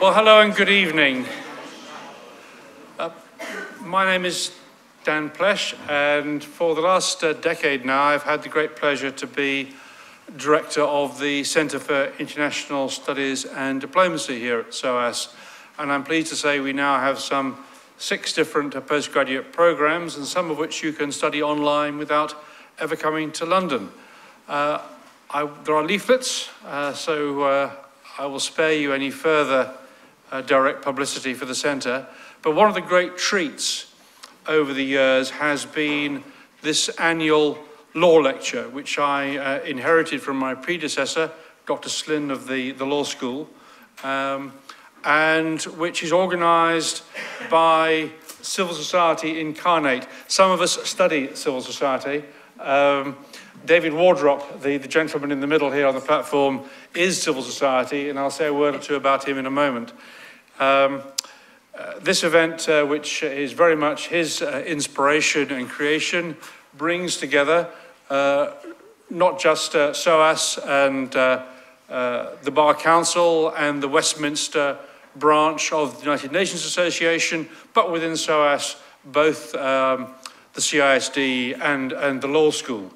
Well, hello and good evening. Uh, my name is Dan Plesch, and for the last uh, decade now, I've had the great pleasure to be director of the Centre for International Studies and Diplomacy here at SOAS. And I'm pleased to say we now have some six different uh, postgraduate programs, and some of which you can study online without ever coming to London. Uh, I, there are leaflets, uh, so uh, I will spare you any further uh, direct publicity for the centre. But one of the great treats over the years has been this annual law lecture, which I uh, inherited from my predecessor, Dr. Slynn of the, the law school, um, and which is organised by civil society incarnate. Some of us study civil society. Um, David Wardrop, the, the gentleman in the middle here on the platform, is civil society, and I'll say a word or two about him in a moment. Um, uh, this event, uh, which is very much his uh, inspiration and creation, brings together uh, not just uh, SOAS and uh, the Bar Council and the Westminster branch of the United Nations Association, but within SOAS, both um, the CISD and, and the law school.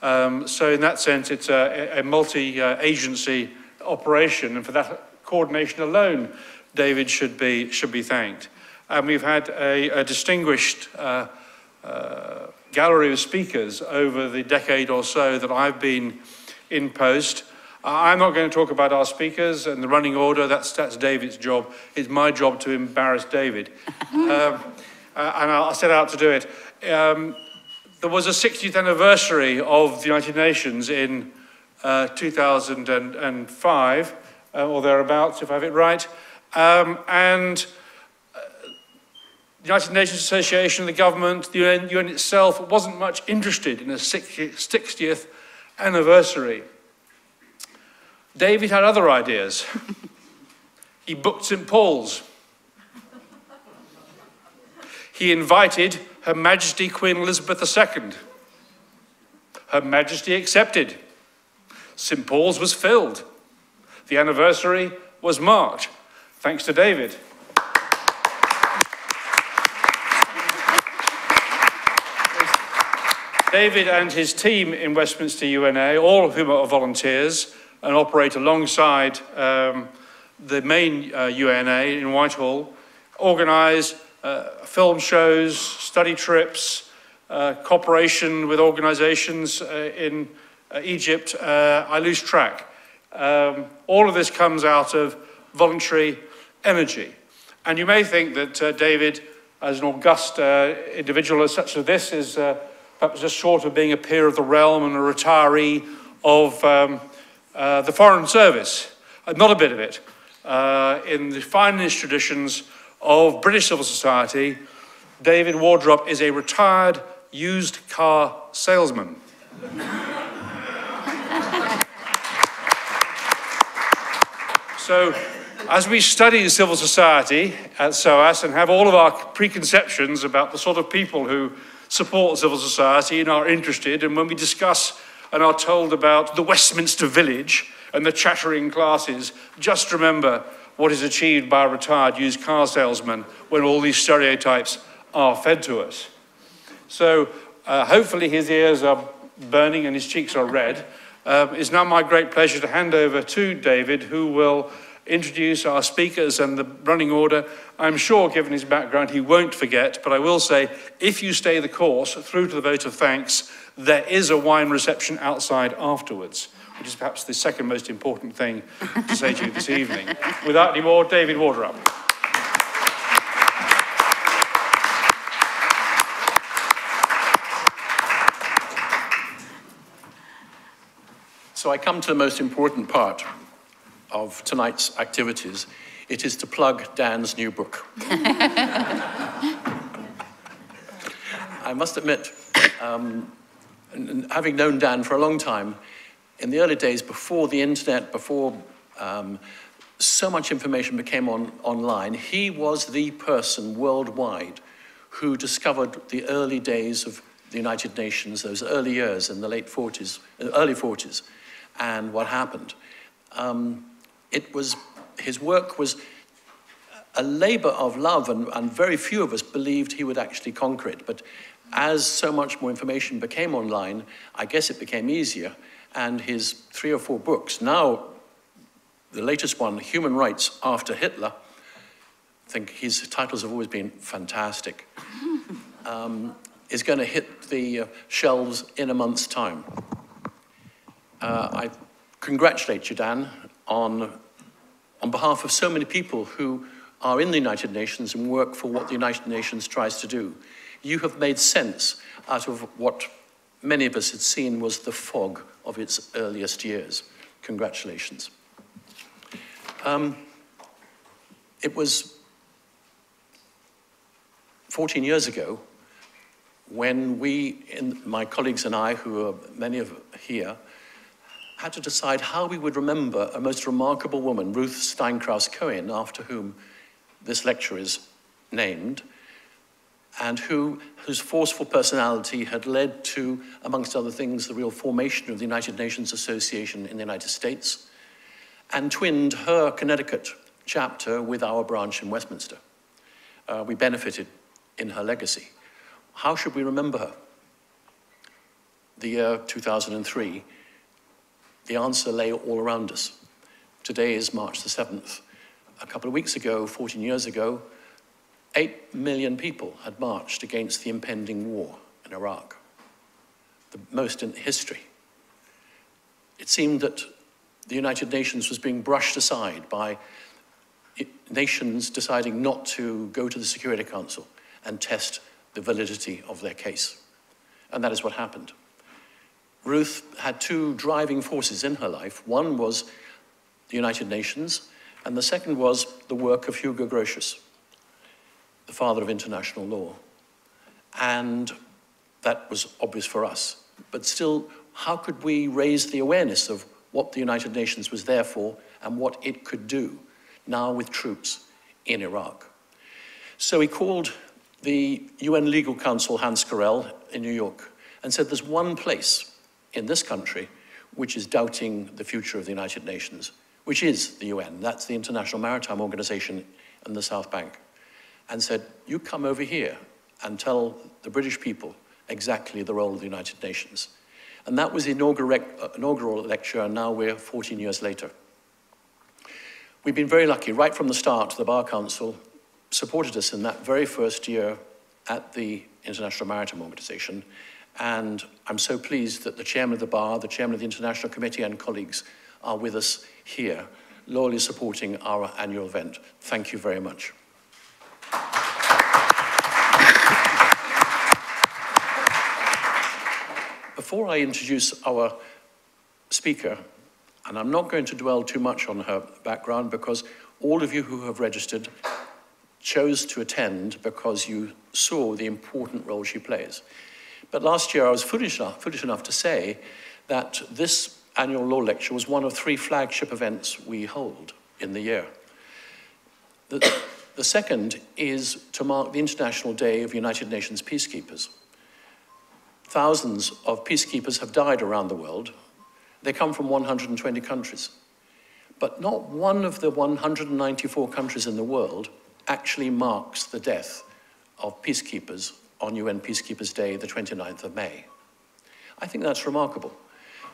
Um, so in that sense, it's a, a multi-agency operation, and for that coordination alone, David should be, should be thanked. And we've had a, a distinguished uh, uh, gallery of speakers over the decade or so that I've been in post. I'm not going to talk about our speakers and the running order. That's, that's David's job. It's my job to embarrass David. um, uh, and I'll set out to do it. Um, there was a 60th anniversary of the United Nations in uh, 2005, uh, or thereabouts, if I have it right. Um, and uh, the United Nations Association, the government, the UN, UN itself wasn't much interested in a 60th anniversary. David had other ideas. he booked St. Paul's. He invited her Majesty Queen Elizabeth II. Her Majesty accepted. St. Paul's was filled. The anniversary was marked, thanks to David. David and his team in Westminster UNA, all of whom are volunteers and operate alongside um, the main uh, UNA in Whitehall, organise uh, film shows, study trips, uh, cooperation with organizations uh, in uh, Egypt, uh, I lose track. Um, all of this comes out of voluntary energy. And you may think that uh, David, as an august uh, individual as such as this, is uh, perhaps just short of being a peer of the realm and a retiree of um, the Foreign Service. not a bit of it. in the finest traditions of British civil society, David Wardrop is a retired used car salesman. so, as we study civil society at SOAS and have all of our preconceptions about the sort of people who support civil society and are interested, and when we discuss and are told about the Westminster Village and the chattering classes, just remember what is achieved by a retired used car salesman when all these stereotypes are fed to us. So uh, hopefully his ears are burning and his cheeks are red. Uh, it's now my great pleasure to hand over to David, who will introduce our speakers and the running order. I'm sure, given his background, he won't forget, but I will say, if you stay the course through to the vote of thanks, there is a wine reception outside afterwards which is perhaps the second most important thing to say to you this evening. Without any more, David Wardrop. So I come to the most important part of tonight's activities. It is to plug Dan's new book. I must admit, um, having known Dan for a long time, in the early days, before the internet, before um, so much information became on, online, he was the person worldwide who discovered the early days of the United Nations, those early years in the late 40s, uh, early 40s, and what happened. Um, it was, his work was a labor of love, and, and very few of us believed he would actually conquer it. But as so much more information became online, I guess it became easier, and his three or four books, now the latest one, Human Rights After Hitler, I think his titles have always been fantastic, um, is going to hit the uh, shelves in a month's time. Uh, I congratulate you, Dan, on, on behalf of so many people who are in the United Nations and work for what the United Nations tries to do. You have made sense out of what many of us had seen was the fog of its earliest years. Congratulations. Um, it was 14 years ago when we, my colleagues and I, who are many of here, had to decide how we would remember a most remarkable woman, Ruth Steinkraus Cohen, after whom this lecture is named, and who, whose forceful personality had led to, amongst other things, the real formation of the United Nations Association in the United States, and twinned her Connecticut chapter with our branch in Westminster. Uh, we benefited in her legacy. How should we remember her? The year 2003, the answer lay all around us. Today is March the 7th. A couple of weeks ago, 14 years ago, 8 million people had marched against the impending war in Iraq, the most in history. It seemed that the United Nations was being brushed aside by nations deciding not to go to the Security Council and test the validity of their case. And that is what happened. Ruth had two driving forces in her life. One was the United Nations, and the second was the work of Hugo Grotius, the father of international law. And that was obvious for us. But still, how could we raise the awareness of what the United Nations was there for and what it could do now with troops in Iraq? So he called the UN Legal Counsel, Hans Corell, in New York, and said there's one place in this country which is doubting the future of the United Nations, which is the UN. That's the International Maritime Organization in the South Bank and said, you come over here and tell the British people exactly the role of the United Nations. And that was the inaugural, uh, inaugural lecture, and now we're 14 years later. We've been very lucky. Right from the start, the Bar Council supported us in that very first year at the International Maritime Organization. And I'm so pleased that the chairman of the bar, the chairman of the International Committee, and colleagues are with us here, loyally supporting our annual event. Thank you very much. Before I introduce our speaker, and I'm not going to dwell too much on her background because all of you who have registered chose to attend because you saw the important role she plays. But last year I was foolish enough, foolish enough to say that this annual law lecture was one of three flagship events we hold in the year. The, the second is to mark the International Day of United Nations Peacekeepers. Thousands of peacekeepers have died around the world. They come from 120 countries. But not one of the 194 countries in the world actually marks the death of peacekeepers on UN Peacekeepers Day, the 29th of May. I think that's remarkable.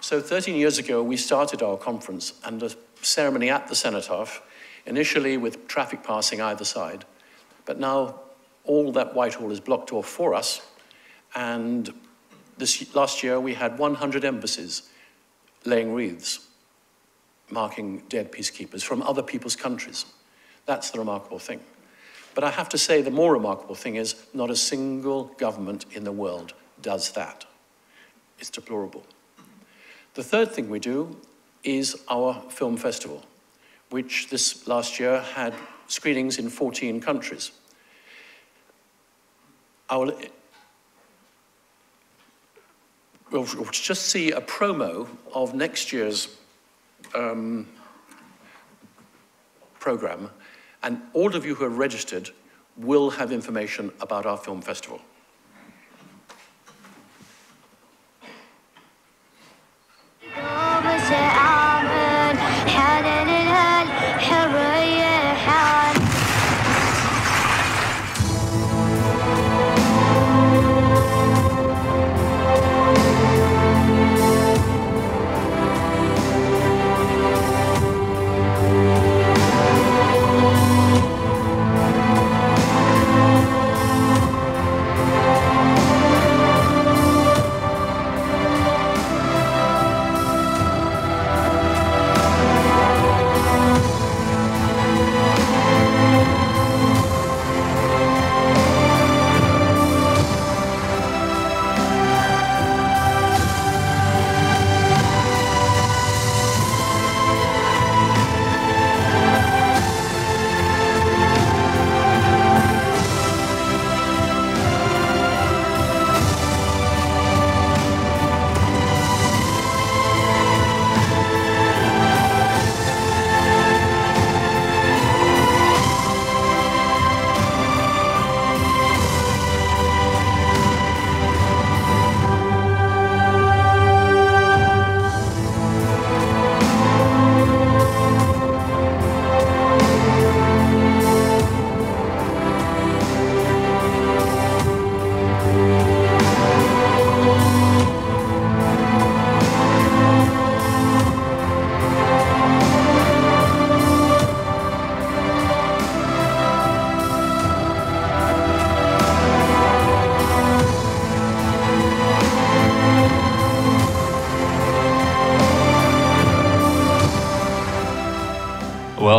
So 13 years ago, we started our conference and a ceremony at the Cenotaph, initially with traffic passing either side, but now all that Whitehall is blocked off for us, and this last year we had 100 embassies laying wreaths marking dead peacekeepers from other people's countries. That's the remarkable thing. But I have to say the more remarkable thing is not a single government in the world does that. It's deplorable. The third thing we do is our film festival, which this last year had screenings in 14 countries. Our, we'll just see a promo of next year's um, program and all of you who have registered will have information about our film festival.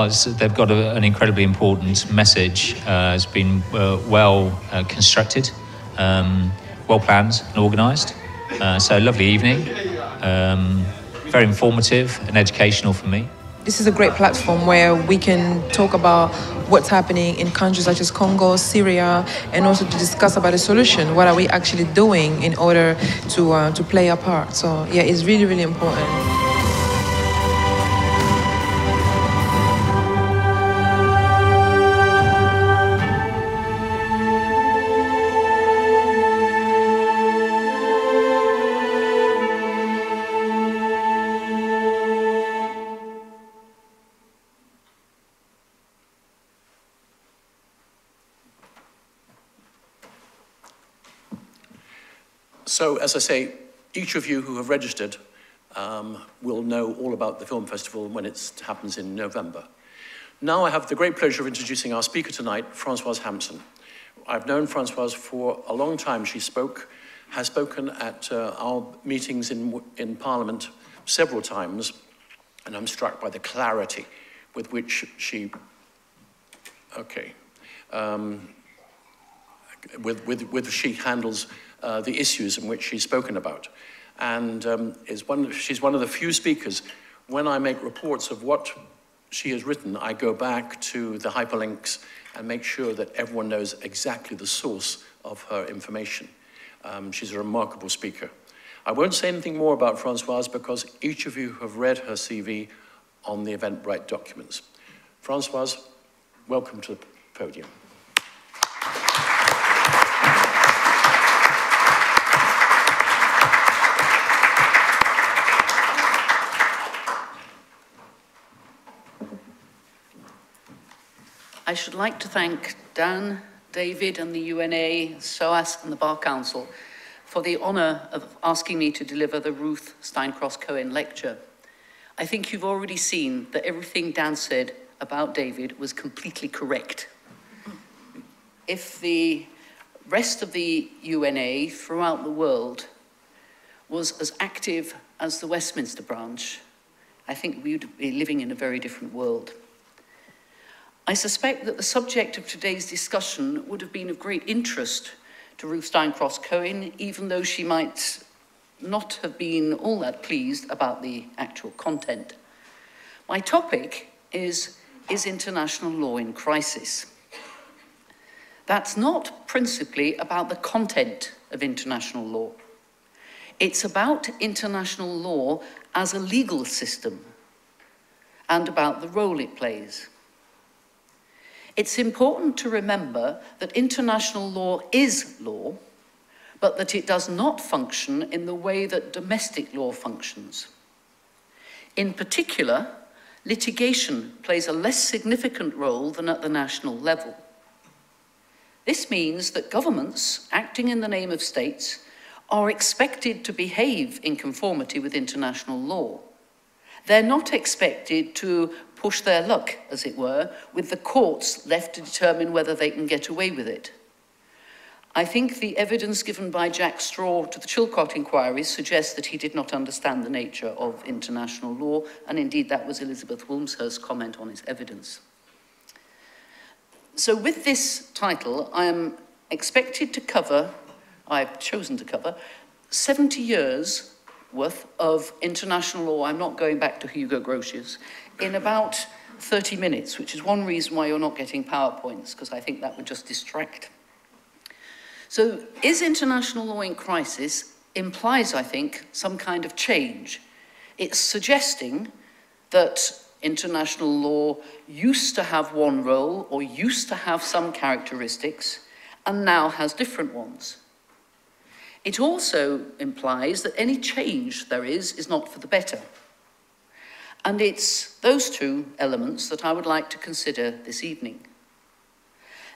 They've got a, an incredibly important message. Uh, it's been uh, well uh, constructed, um, well planned and organised. Uh, so, lovely evening. Um, very informative and educational for me. This is a great platform where we can talk about what's happening in countries such as Congo, Syria, and also to discuss about a solution. What are we actually doing in order to uh, to play a part? So yeah, it's really really important. So, as I say, each of you who have registered um, will know all about the film festival when it happens in November. Now I have the great pleasure of introducing our speaker tonight, Francoise Hampson. I've known Francoise for a long time. She spoke, has spoken at uh, our meetings in, in Parliament several times, and I'm struck by the clarity with which she, okay, um, with, with, with she handles uh, the issues in which she's spoken about. And um, is one, she's one of the few speakers, when I make reports of what she has written, I go back to the hyperlinks and make sure that everyone knows exactly the source of her information. Um, she's a remarkable speaker. I won't say anything more about Francoise because each of you have read her CV on the Eventbrite documents. Francoise, welcome to the podium. I should like to thank Dan, David and the UNA, SOAS and the Bar Council for the honour of asking me to deliver the Ruth Steinkraus Cohen lecture. I think you've already seen that everything Dan said about David was completely correct. If the rest of the UNA throughout the world was as active as the Westminster branch, I think we would be living in a very different world. I suspect that the subject of today's discussion would have been of great interest to Ruth Steinkraus Cohen, even though she might not have been all that pleased about the actual content. My topic is, is international law in crisis? That's not principally about the content of international law. It's about international law as a legal system and about the role it plays. It's important to remember that international law is law, but that it does not function in the way that domestic law functions. In particular, litigation plays a less significant role than at the national level. This means that governments, acting in the name of states, are expected to behave in conformity with international law. They're not expected to push their luck, as it were, with the courts left to determine whether they can get away with it. I think the evidence given by Jack Straw to the Chilcot inquiry suggests that he did not understand the nature of international law, and indeed that was Elizabeth Wilmshurst's comment on his evidence. So with this title, I am expected to cover, I've chosen to cover, 70 years worth of international law. I'm not going back to Hugo Grotius in about 30 minutes, which is one reason why you're not getting PowerPoints, because I think that would just distract. So is international law in crisis implies, I think, some kind of change. It's suggesting that international law used to have one role or used to have some characteristics and now has different ones. It also implies that any change there is is not for the better. And it's those two elements that I would like to consider this evening.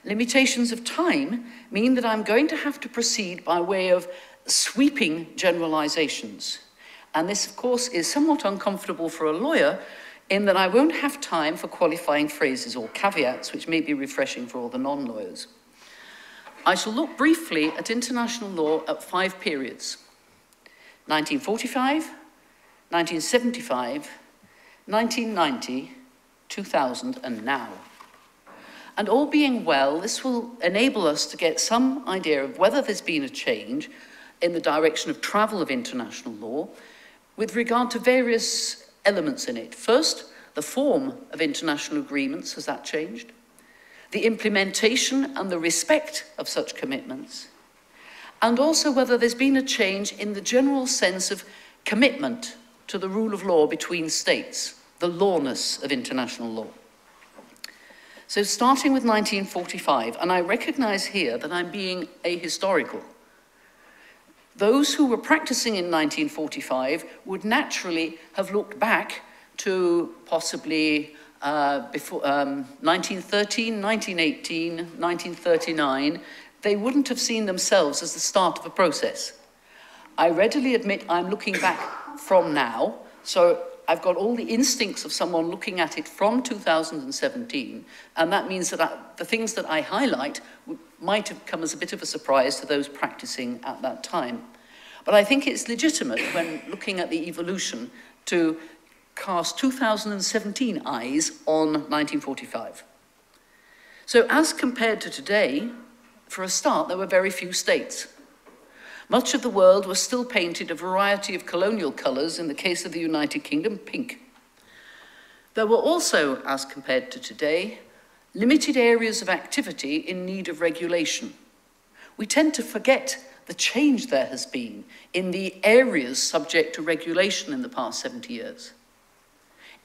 Limitations of time mean that I'm going to have to proceed by way of sweeping generalizations. And this, of course, is somewhat uncomfortable for a lawyer in that I won't have time for qualifying phrases or caveats, which may be refreshing for all the non-lawyers. I shall look briefly at international law at five periods. 1945, 1975, 1990 2000 and now. And all being well, this will enable us to get some idea of whether there's been a change in the direction of travel of international law with regard to various elements in it. First, the form of international agreements, has that changed? The implementation and the respect of such commitments. And also whether there's been a change in the general sense of commitment to the rule of law between states, the lawness of international law. So starting with 1945, and I recognize here that I'm being ahistorical. Those who were practicing in 1945 would naturally have looked back to possibly uh, before, um, 1913, 1918, 1939. They wouldn't have seen themselves as the start of a process. I readily admit I'm looking back from now, so I've got all the instincts of someone looking at it from 2017, and that means that I, the things that I highlight might have come as a bit of a surprise to those practicing at that time. But I think it's legitimate when looking at the evolution to cast 2017 eyes on 1945. So as compared to today, for a start, there were very few states. Much of the world was still painted a variety of colonial colours, in the case of the United Kingdom, pink. There were also, as compared to today, limited areas of activity in need of regulation. We tend to forget the change there has been in the areas subject to regulation in the past 70 years.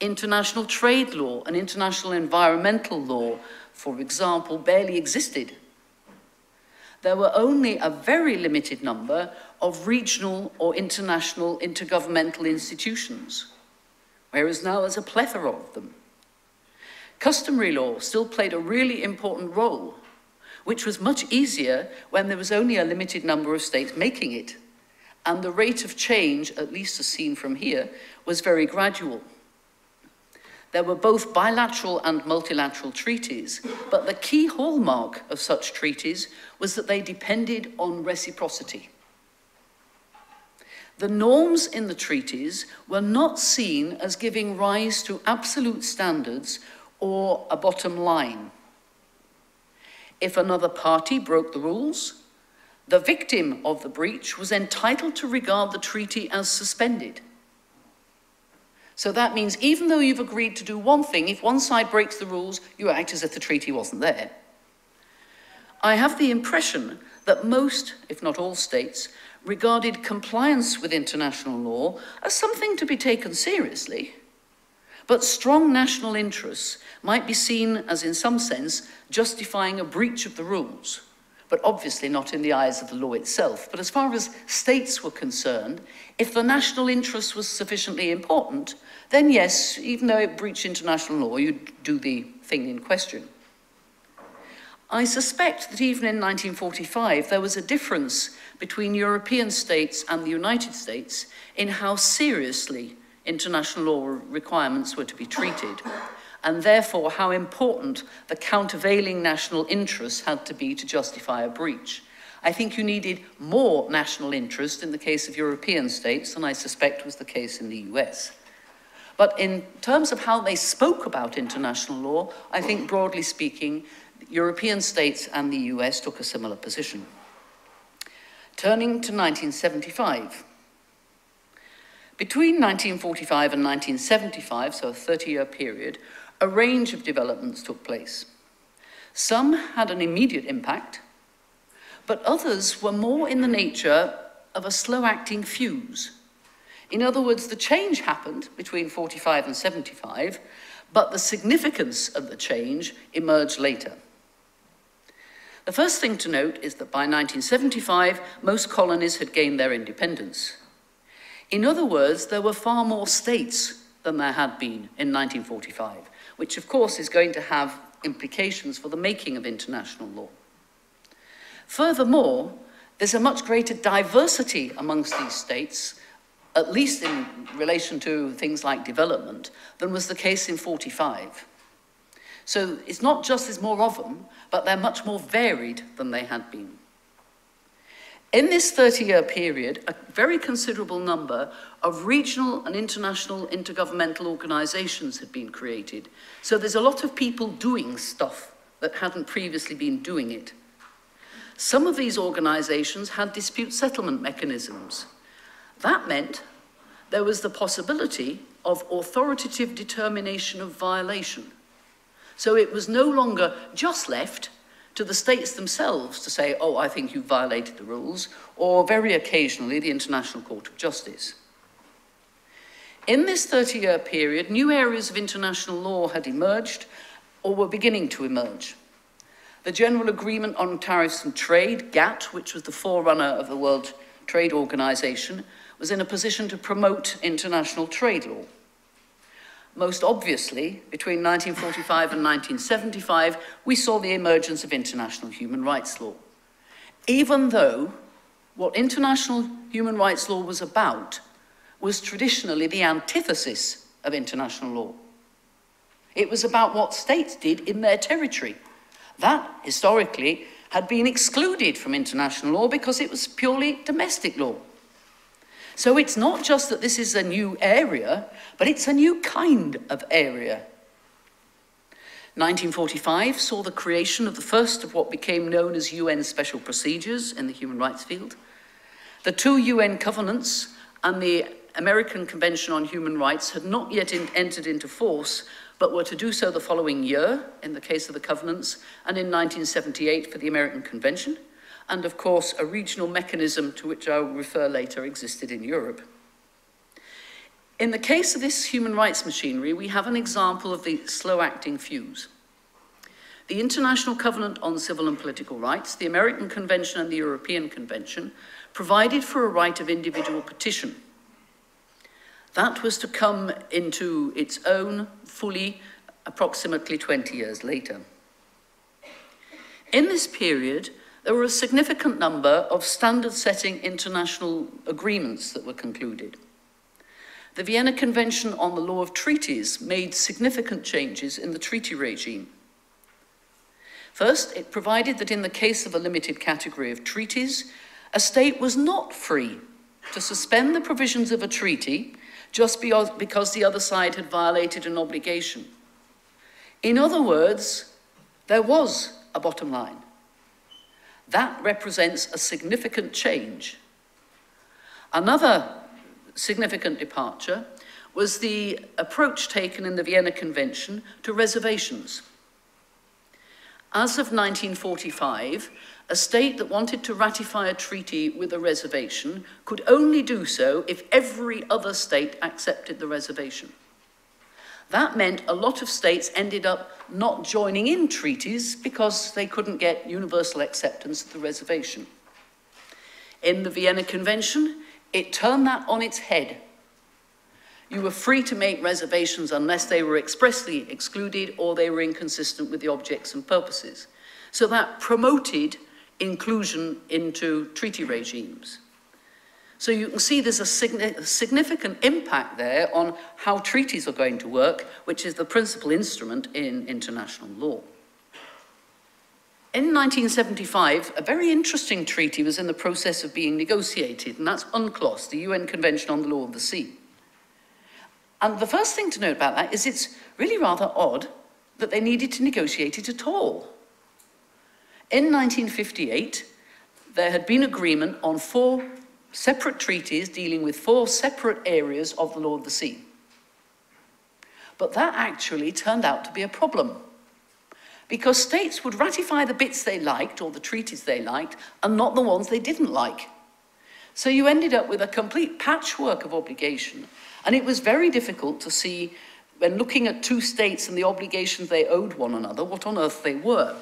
International trade law and international environmental law, for example, barely existed there were only a very limited number of regional or international intergovernmental institutions, whereas now there's a plethora of them. Customary law still played a really important role, which was much easier when there was only a limited number of states making it, and the rate of change, at least as seen from here, was very gradual. There were both bilateral and multilateral treaties, but the key hallmark of such treaties was that they depended on reciprocity. The norms in the treaties were not seen as giving rise to absolute standards or a bottom line. If another party broke the rules, the victim of the breach was entitled to regard the treaty as suspended. So that means even though you've agreed to do one thing, if one side breaks the rules, you act as if the treaty wasn't there. I have the impression that most, if not all states, regarded compliance with international law as something to be taken seriously, but strong national interests might be seen as, in some sense, justifying a breach of the rules, but obviously not in the eyes of the law itself. But as far as states were concerned, if the national interest was sufficiently important, then yes, even though it breached international law, you'd do the thing in question. I suspect that even in 1945, there was a difference between European states and the United States in how seriously international law requirements were to be treated, and therefore how important the countervailing national interests had to be to justify a breach. I think you needed more national interest in the case of European states than I suspect was the case in the US. But in terms of how they spoke about international law, I think broadly speaking, European states and the US took a similar position. Turning to 1975. Between 1945 and 1975, so a 30-year period, a range of developments took place. Some had an immediate impact, but others were more in the nature of a slow-acting fuse in other words, the change happened between 45 and 75, but the significance of the change emerged later. The first thing to note is that by 1975, most colonies had gained their independence. In other words, there were far more states than there had been in 1945, which of course is going to have implications for the making of international law. Furthermore, there's a much greater diversity amongst these states at least in relation to things like development, than was the case in 45. So it's not just there's more of them, but they're much more varied than they had been. In this 30-year period, a very considerable number of regional and international intergovernmental organisations had been created. So there's a lot of people doing stuff that hadn't previously been doing it. Some of these organisations had dispute settlement mechanisms. That meant there was the possibility of authoritative determination of violation. So it was no longer just left to the states themselves to say, oh, I think you violated the rules, or very occasionally the International Court of Justice. In this 30-year period, new areas of international law had emerged or were beginning to emerge. The General Agreement on Tariffs and Trade, GATT, which was the forerunner of the World Trade Organization, was in a position to promote international trade law. Most obviously, between 1945 and 1975, we saw the emergence of international human rights law. Even though what international human rights law was about was traditionally the antithesis of international law. It was about what states did in their territory. That, historically, had been excluded from international law because it was purely domestic law. So it's not just that this is a new area, but it's a new kind of area. 1945 saw the creation of the first of what became known as UN special procedures in the human rights field. The two UN covenants and the American Convention on Human Rights had not yet in entered into force, but were to do so the following year in the case of the covenants and in 1978 for the American Convention and of course a regional mechanism to which I will refer later existed in Europe. In the case of this human rights machinery, we have an example of the slow-acting fuse. The International Covenant on Civil and Political Rights, the American Convention and the European Convention provided for a right of individual petition. That was to come into its own fully approximately 20 years later. In this period, there were a significant number of standard-setting international agreements that were concluded. The Vienna Convention on the Law of Treaties made significant changes in the treaty regime. First, it provided that in the case of a limited category of treaties, a state was not free to suspend the provisions of a treaty just because the other side had violated an obligation. In other words, there was a bottom line. That represents a significant change. Another significant departure was the approach taken in the Vienna Convention to reservations. As of 1945, a state that wanted to ratify a treaty with a reservation could only do so if every other state accepted the reservation. That meant a lot of states ended up not joining in treaties because they couldn't get universal acceptance of the reservation. In the Vienna Convention, it turned that on its head. You were free to make reservations unless they were expressly excluded or they were inconsistent with the objects and purposes. So that promoted inclusion into treaty regimes. So you can see there's a significant impact there on how treaties are going to work, which is the principal instrument in international law. In 1975, a very interesting treaty was in the process of being negotiated, and that's UNCLOS, the UN Convention on the Law of the Sea. And the first thing to note about that is it's really rather odd that they needed to negotiate it at all. In 1958, there had been agreement on four separate treaties dealing with four separate areas of the law of the sea. But that actually turned out to be a problem because states would ratify the bits they liked or the treaties they liked and not the ones they didn't like. So you ended up with a complete patchwork of obligation and it was very difficult to see when looking at two states and the obligations they owed one another, what on earth they were.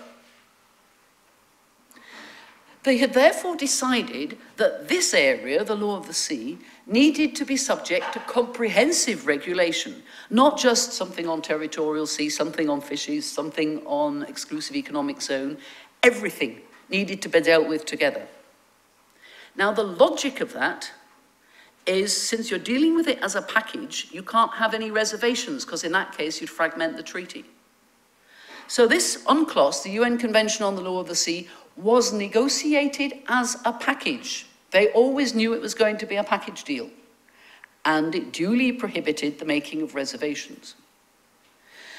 They had therefore decided that this area, the law of the sea, needed to be subject to comprehensive regulation, not just something on territorial sea, something on fishes, something on exclusive economic zone. Everything needed to be dealt with together. Now, the logic of that is since you're dealing with it as a package, you can't have any reservations because in that case you'd fragment the treaty. So this UNCLOS, the UN Convention on the Law of the Sea, was negotiated as a package. They always knew it was going to be a package deal, and it duly prohibited the making of reservations.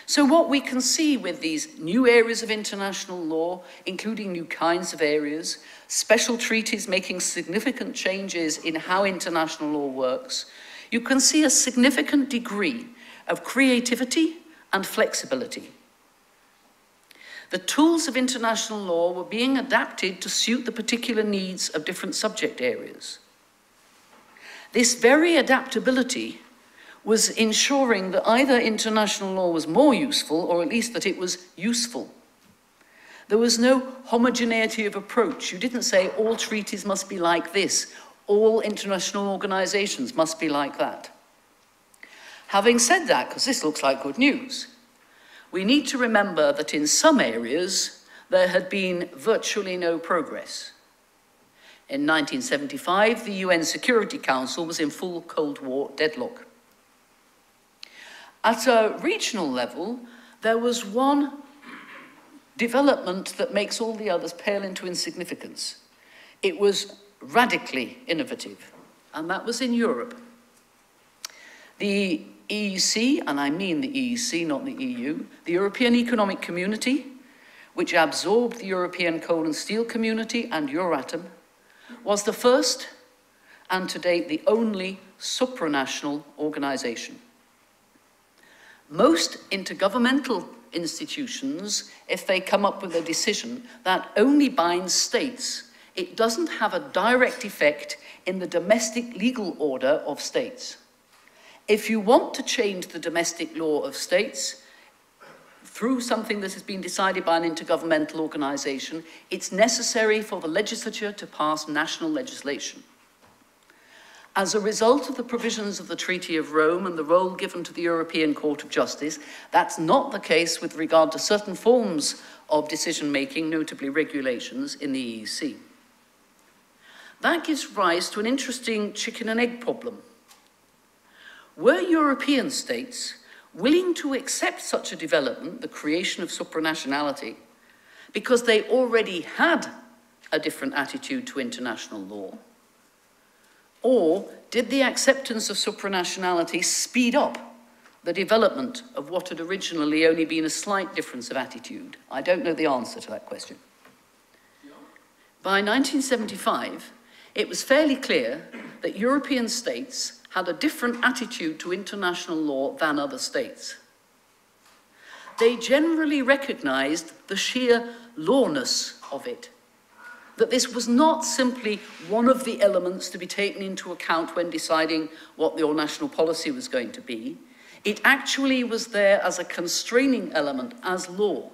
So what we can see with these new areas of international law, including new kinds of areas, special treaties making significant changes in how international law works, you can see a significant degree of creativity and flexibility. The tools of international law were being adapted to suit the particular needs of different subject areas. This very adaptability was ensuring that either international law was more useful or at least that it was useful. There was no homogeneity of approach. You didn't say all treaties must be like this, all international organizations must be like that. Having said that, because this looks like good news, we need to remember that in some areas there had been virtually no progress. In 1975, the UN Security Council was in full Cold War deadlock. At a regional level, there was one development that makes all the others pale into insignificance. It was radically innovative, and that was in Europe. The EEC, and I mean the EEC, not the EU, the European Economic Community, which absorbed the European Coal and Steel Community and Euratom, was the first and to date the only supranational organization. Most intergovernmental institutions, if they come up with a decision that only binds states, it doesn't have a direct effect in the domestic legal order of states. If you want to change the domestic law of states through something that has been decided by an intergovernmental organization, it's necessary for the legislature to pass national legislation. As a result of the provisions of the Treaty of Rome and the role given to the European Court of Justice, that's not the case with regard to certain forms of decision-making, notably regulations, in the EEC. That gives rise to an interesting chicken and egg problem. Were European states willing to accept such a development, the creation of supranationality, because they already had a different attitude to international law? Or did the acceptance of supranationality speed up the development of what had originally only been a slight difference of attitude? I don't know the answer to that question. By 1975, it was fairly clear that European states had a different attitude to international law than other states. They generally recognized the sheer lawness of it, that this was not simply one of the elements to be taken into account when deciding what your national policy was going to be. It actually was there as a constraining element, as law.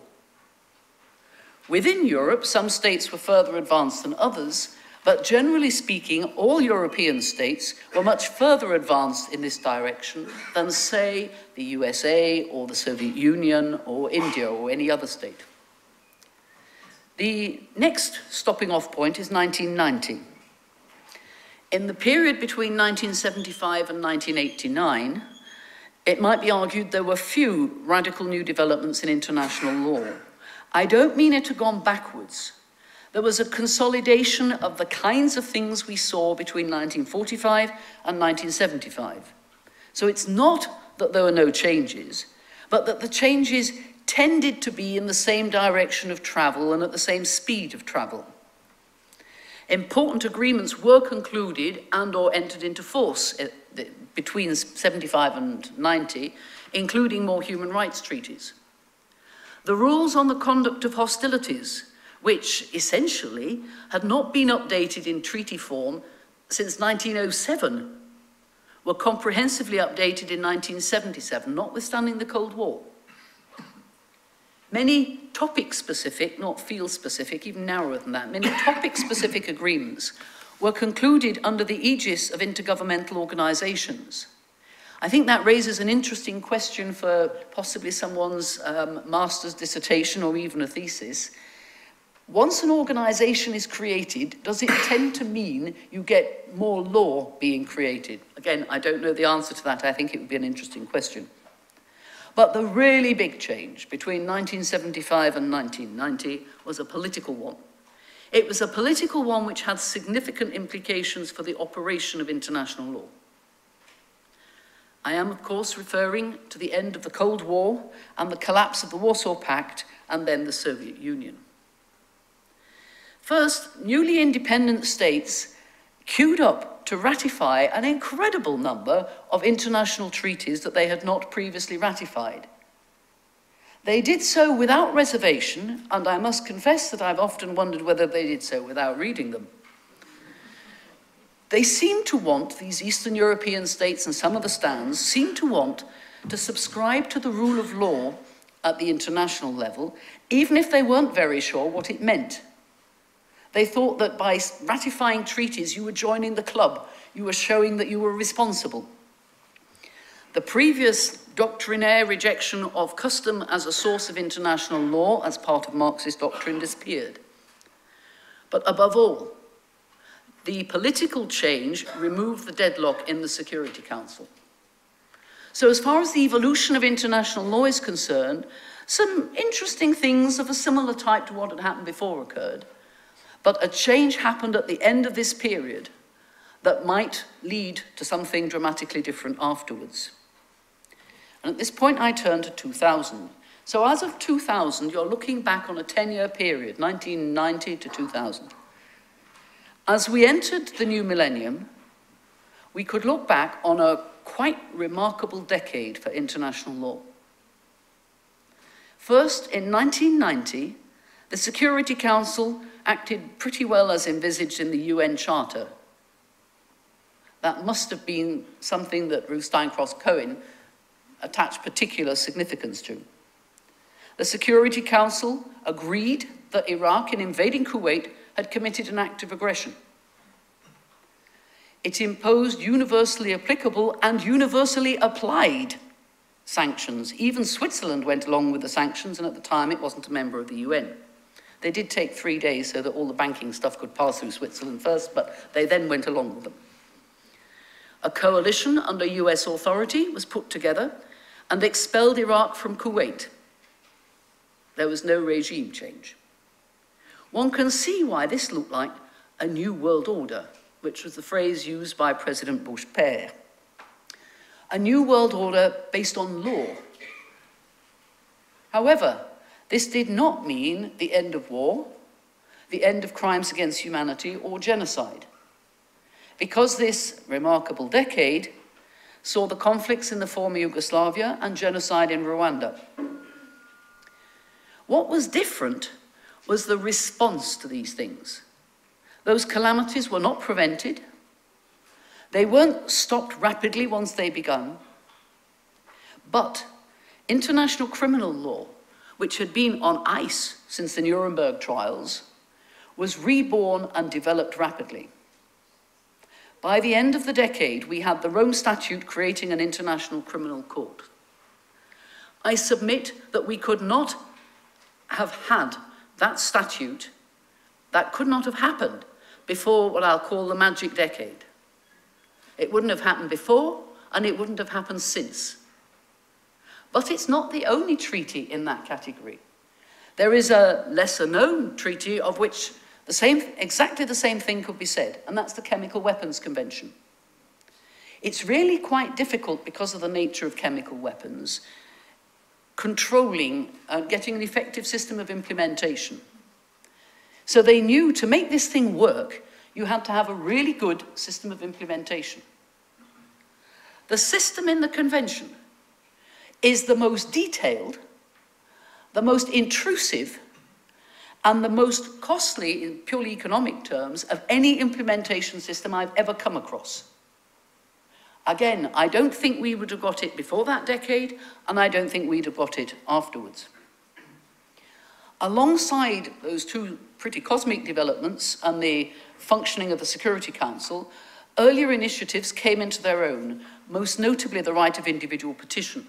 Within Europe, some states were further advanced than others, but generally speaking, all European states were much further advanced in this direction than, say, the USA or the Soviet Union or India or any other state. The next stopping off point is 1990. In the period between 1975 and 1989, it might be argued there were few radical new developments in international law. I don't mean it had gone backwards, there was a consolidation of the kinds of things we saw between 1945 and 1975. So it's not that there were no changes, but that the changes tended to be in the same direction of travel and at the same speed of travel. Important agreements were concluded and or entered into force eh, between 75 and 90, including more human rights treaties. The rules on the conduct of hostilities which essentially had not been updated in treaty form since 1907, were comprehensively updated in 1977, notwithstanding the Cold War. Many topic-specific, not field-specific, even narrower than that, many topic-specific agreements were concluded under the aegis of intergovernmental organizations. I think that raises an interesting question for possibly someone's um, master's dissertation or even a thesis, once an organization is created, does it tend to mean you get more law being created? Again, I don't know the answer to that. I think it would be an interesting question. But the really big change between 1975 and 1990 was a political one. It was a political one which had significant implications for the operation of international law. I am, of course, referring to the end of the Cold War and the collapse of the Warsaw Pact and then the Soviet Union. First, newly independent states queued up to ratify an incredible number of international treaties that they had not previously ratified. They did so without reservation, and I must confess that I've often wondered whether they did so without reading them. They seem to want, these Eastern European states and some of the stands, seem to want to subscribe to the rule of law at the international level, even if they weren't very sure what it meant. They thought that by ratifying treaties, you were joining the club. You were showing that you were responsible. The previous doctrinaire rejection of custom as a source of international law as part of Marxist doctrine disappeared. But above all, the political change removed the deadlock in the Security Council. So as far as the evolution of international law is concerned, some interesting things of a similar type to what had happened before occurred. But a change happened at the end of this period that might lead to something dramatically different afterwards. And at this point, I turn to 2000. So as of 2000, you're looking back on a 10-year period, 1990 to 2000. As we entered the new millennium, we could look back on a quite remarkable decade for international law. First, in 1990, the Security Council acted pretty well as envisaged in the UN Charter. That must have been something that Ruth Steinkraus-Cohen attached particular significance to. The Security Council agreed that Iraq, in invading Kuwait, had committed an act of aggression. It imposed universally applicable and universally applied sanctions. Even Switzerland went along with the sanctions, and at the time it wasn't a member of the UN. They did take three days so that all the banking stuff could pass through Switzerland first, but they then went along with them. A coalition under US authority was put together and expelled Iraq from Kuwait. There was no regime change. One can see why this looked like a new world order, which was the phrase used by President Bush père. A new world order based on law. However, this did not mean the end of war, the end of crimes against humanity, or genocide. Because this remarkable decade saw the conflicts in the former Yugoslavia and genocide in Rwanda. What was different was the response to these things. Those calamities were not prevented. They weren't stopped rapidly once they begun. But international criminal law which had been on ice since the Nuremberg trials, was reborn and developed rapidly. By the end of the decade, we had the Rome Statute creating an international criminal court. I submit that we could not have had that statute, that could not have happened before what I'll call the magic decade. It wouldn't have happened before, and it wouldn't have happened since. But it's not the only treaty in that category. There is a lesser known treaty of which the same, exactly the same thing could be said, and that's the Chemical Weapons Convention. It's really quite difficult because of the nature of chemical weapons, controlling and uh, getting an effective system of implementation. So they knew to make this thing work, you had to have a really good system of implementation. The system in the convention is the most detailed, the most intrusive, and the most costly in purely economic terms of any implementation system I've ever come across. Again, I don't think we would have got it before that decade, and I don't think we'd have got it afterwards. Alongside those two pretty cosmic developments and the functioning of the Security Council, earlier initiatives came into their own, most notably the right of individual petition.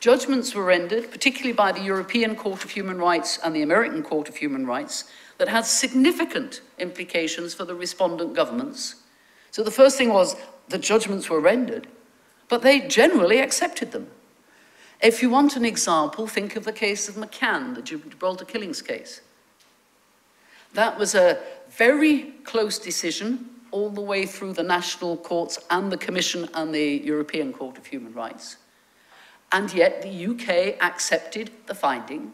Judgments were rendered, particularly by the European Court of Human Rights and the American Court of Human Rights, that had significant implications for the respondent governments. So the first thing was the judgments were rendered, but they generally accepted them. If you want an example, think of the case of McCann, the Gibraltar killings case. That was a very close decision all the way through the national courts and the Commission and the European Court of Human Rights. And yet the UK accepted the finding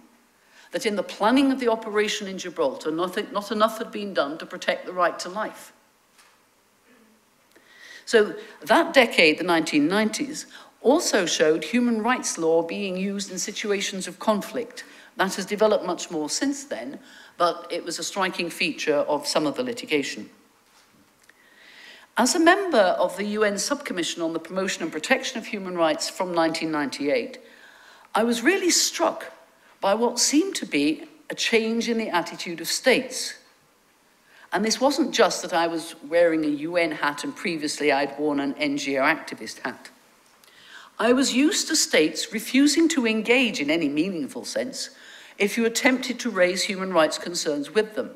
that in the planning of the operation in Gibraltar, nothing, not enough had been done to protect the right to life. So that decade, the 1990s, also showed human rights law being used in situations of conflict. That has developed much more since then, but it was a striking feature of some of the litigation. As a member of the UN Subcommission on the Promotion and Protection of Human Rights from 1998, I was really struck by what seemed to be a change in the attitude of states. And this wasn't just that I was wearing a UN hat and previously I'd worn an NGO activist hat. I was used to states refusing to engage in any meaningful sense if you attempted to raise human rights concerns with them.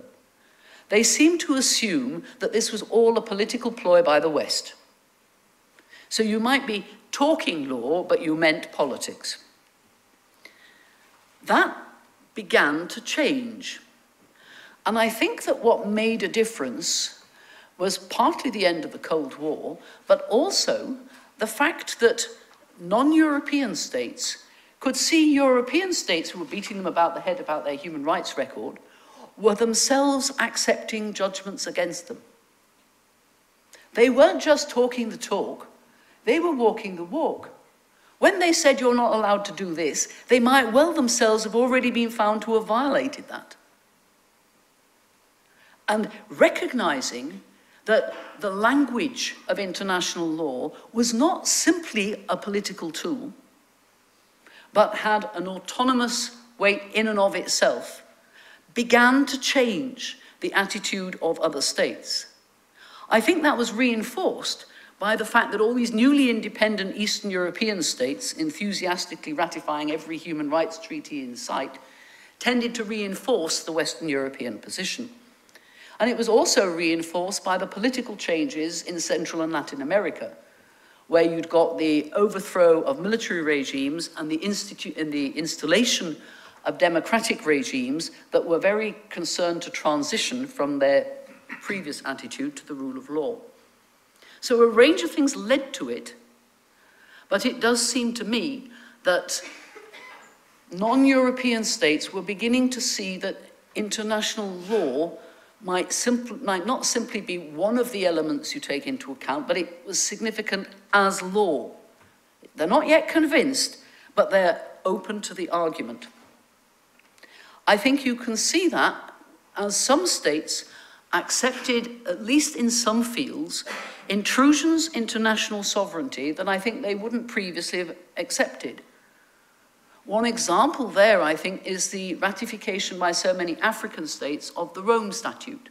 They seemed to assume that this was all a political ploy by the West. So you might be talking law, but you meant politics. That began to change. And I think that what made a difference was partly the end of the Cold War, but also the fact that non-European states could see European states who were beating them about the head about their human rights record were themselves accepting judgments against them. They weren't just talking the talk, they were walking the walk. When they said you're not allowed to do this, they might well themselves have already been found to have violated that. And recognizing that the language of international law was not simply a political tool, but had an autonomous weight in and of itself, began to change the attitude of other states. I think that was reinforced by the fact that all these newly independent Eastern European states, enthusiastically ratifying every human rights treaty in sight, tended to reinforce the Western European position. And it was also reinforced by the political changes in Central and Latin America, where you'd got the overthrow of military regimes and the, institu- and the installation of democratic regimes that were very concerned to transition from their previous attitude to the rule of law. So a range of things led to it, but it does seem to me that non-European states were beginning to see that international law might, might not simply be one of the elements you take into account, but it was significant as law. They're not yet convinced, but they're open to the argument. I think you can see that as some states accepted, at least in some fields, intrusions into national sovereignty that I think they wouldn't previously have accepted. One example there, I think, is the ratification by so many African states of the Rome Statute.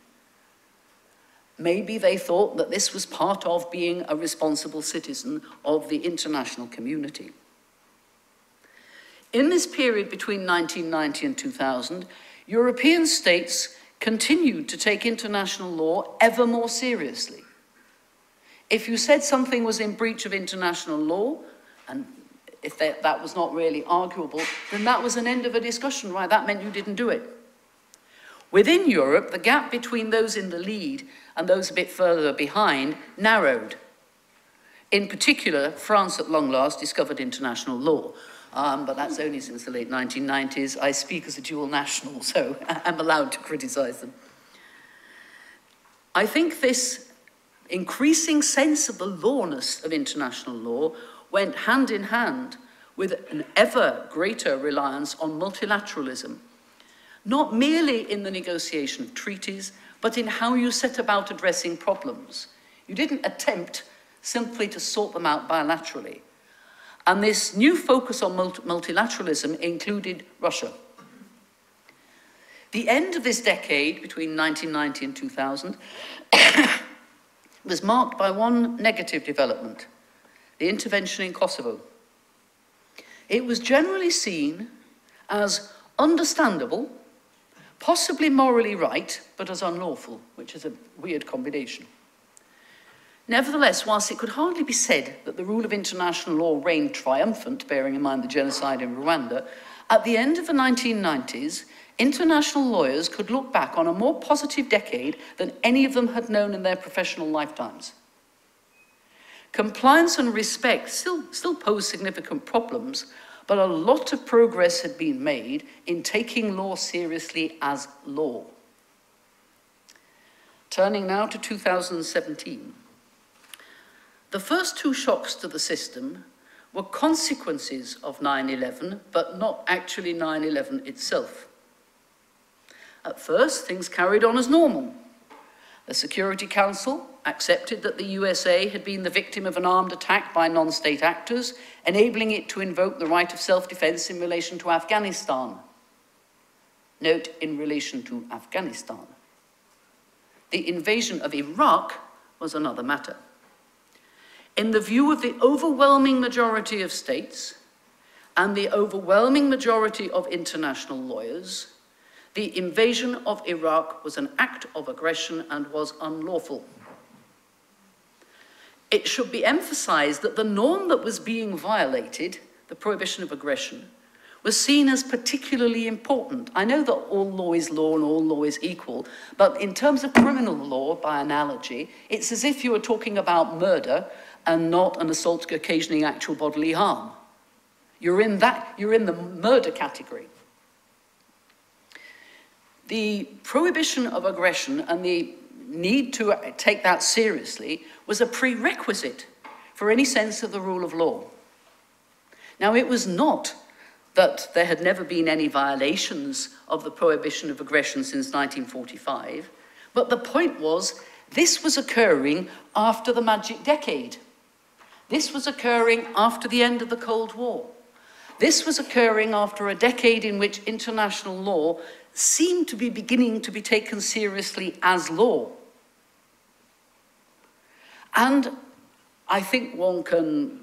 Maybe they thought that this was part of being a responsible citizen of the international community. In this period between 1990 and 2000, European states continued to take international law ever more seriously. If you said something was in breach of international law, and if that, that was not really arguable, then that was an end of a discussion, right? That meant you didn't do it. Within Europe, the gap between those in the lead and those a bit further behind narrowed. In particular, France at long last discovered international law. Um, but that's only since the late 1990s. I speak as a dual national, so I'm allowed to criticize them. I think this increasing sense of the lawness of international law went hand in hand with an ever greater reliance on multilateralism, not merely in the negotiation of treaties, but in how you set about addressing problems. You didn't attempt simply to sort them out bilaterally. And this new focus on multilateralism included Russia. The end of this decade, between 1990 and 2000, was marked by one negative development the intervention in Kosovo. It was generally seen as understandable, possibly morally right, but as unlawful, which is a weird combination. Nevertheless, whilst it could hardly be said that the rule of international law reigned triumphant, bearing in mind the genocide in Rwanda, At the end of the 1990s, international lawyers could look back on a more positive decade than any of them had known in their professional lifetimes. Compliance and respect still, still pose significant problems, but a lot of progress had been made in taking law seriously as law. Turning now to 2017. The first two shocks to the system were consequences of 9-11, but not actually 9-11 itself. At first, things carried on as normal. The Security Council accepted that the USA had been the victim of an armed attack by non-state actors, enabling it to invoke the right of self-defense in relation to Afghanistan. Note, in relation to Afghanistan. The invasion of Iraq was another matter. In the view of the overwhelming majority of states and the overwhelming majority of international lawyers, the invasion of Iraq was an act of aggression and was unlawful. It should be emphasized that the norm that was being violated, the prohibition of aggression, was seen as particularly important. I know that all law is law and all law is equal, but in terms of criminal law, by analogy, it's as if you were talking about murder and not an assault occasioning actual bodily harm. You're in that, you're in the murder category. The prohibition of aggression and the need to take that seriously was a prerequisite for any sense of the rule of law. Now, it was not that there had never been any violations of the prohibition of aggression since 1945, but the point was this was occurring after the magic decade. This was occurring after the end of the Cold War. This was occurring after a decade in which international law seemed to be beginning to be taken seriously as law. And I think one can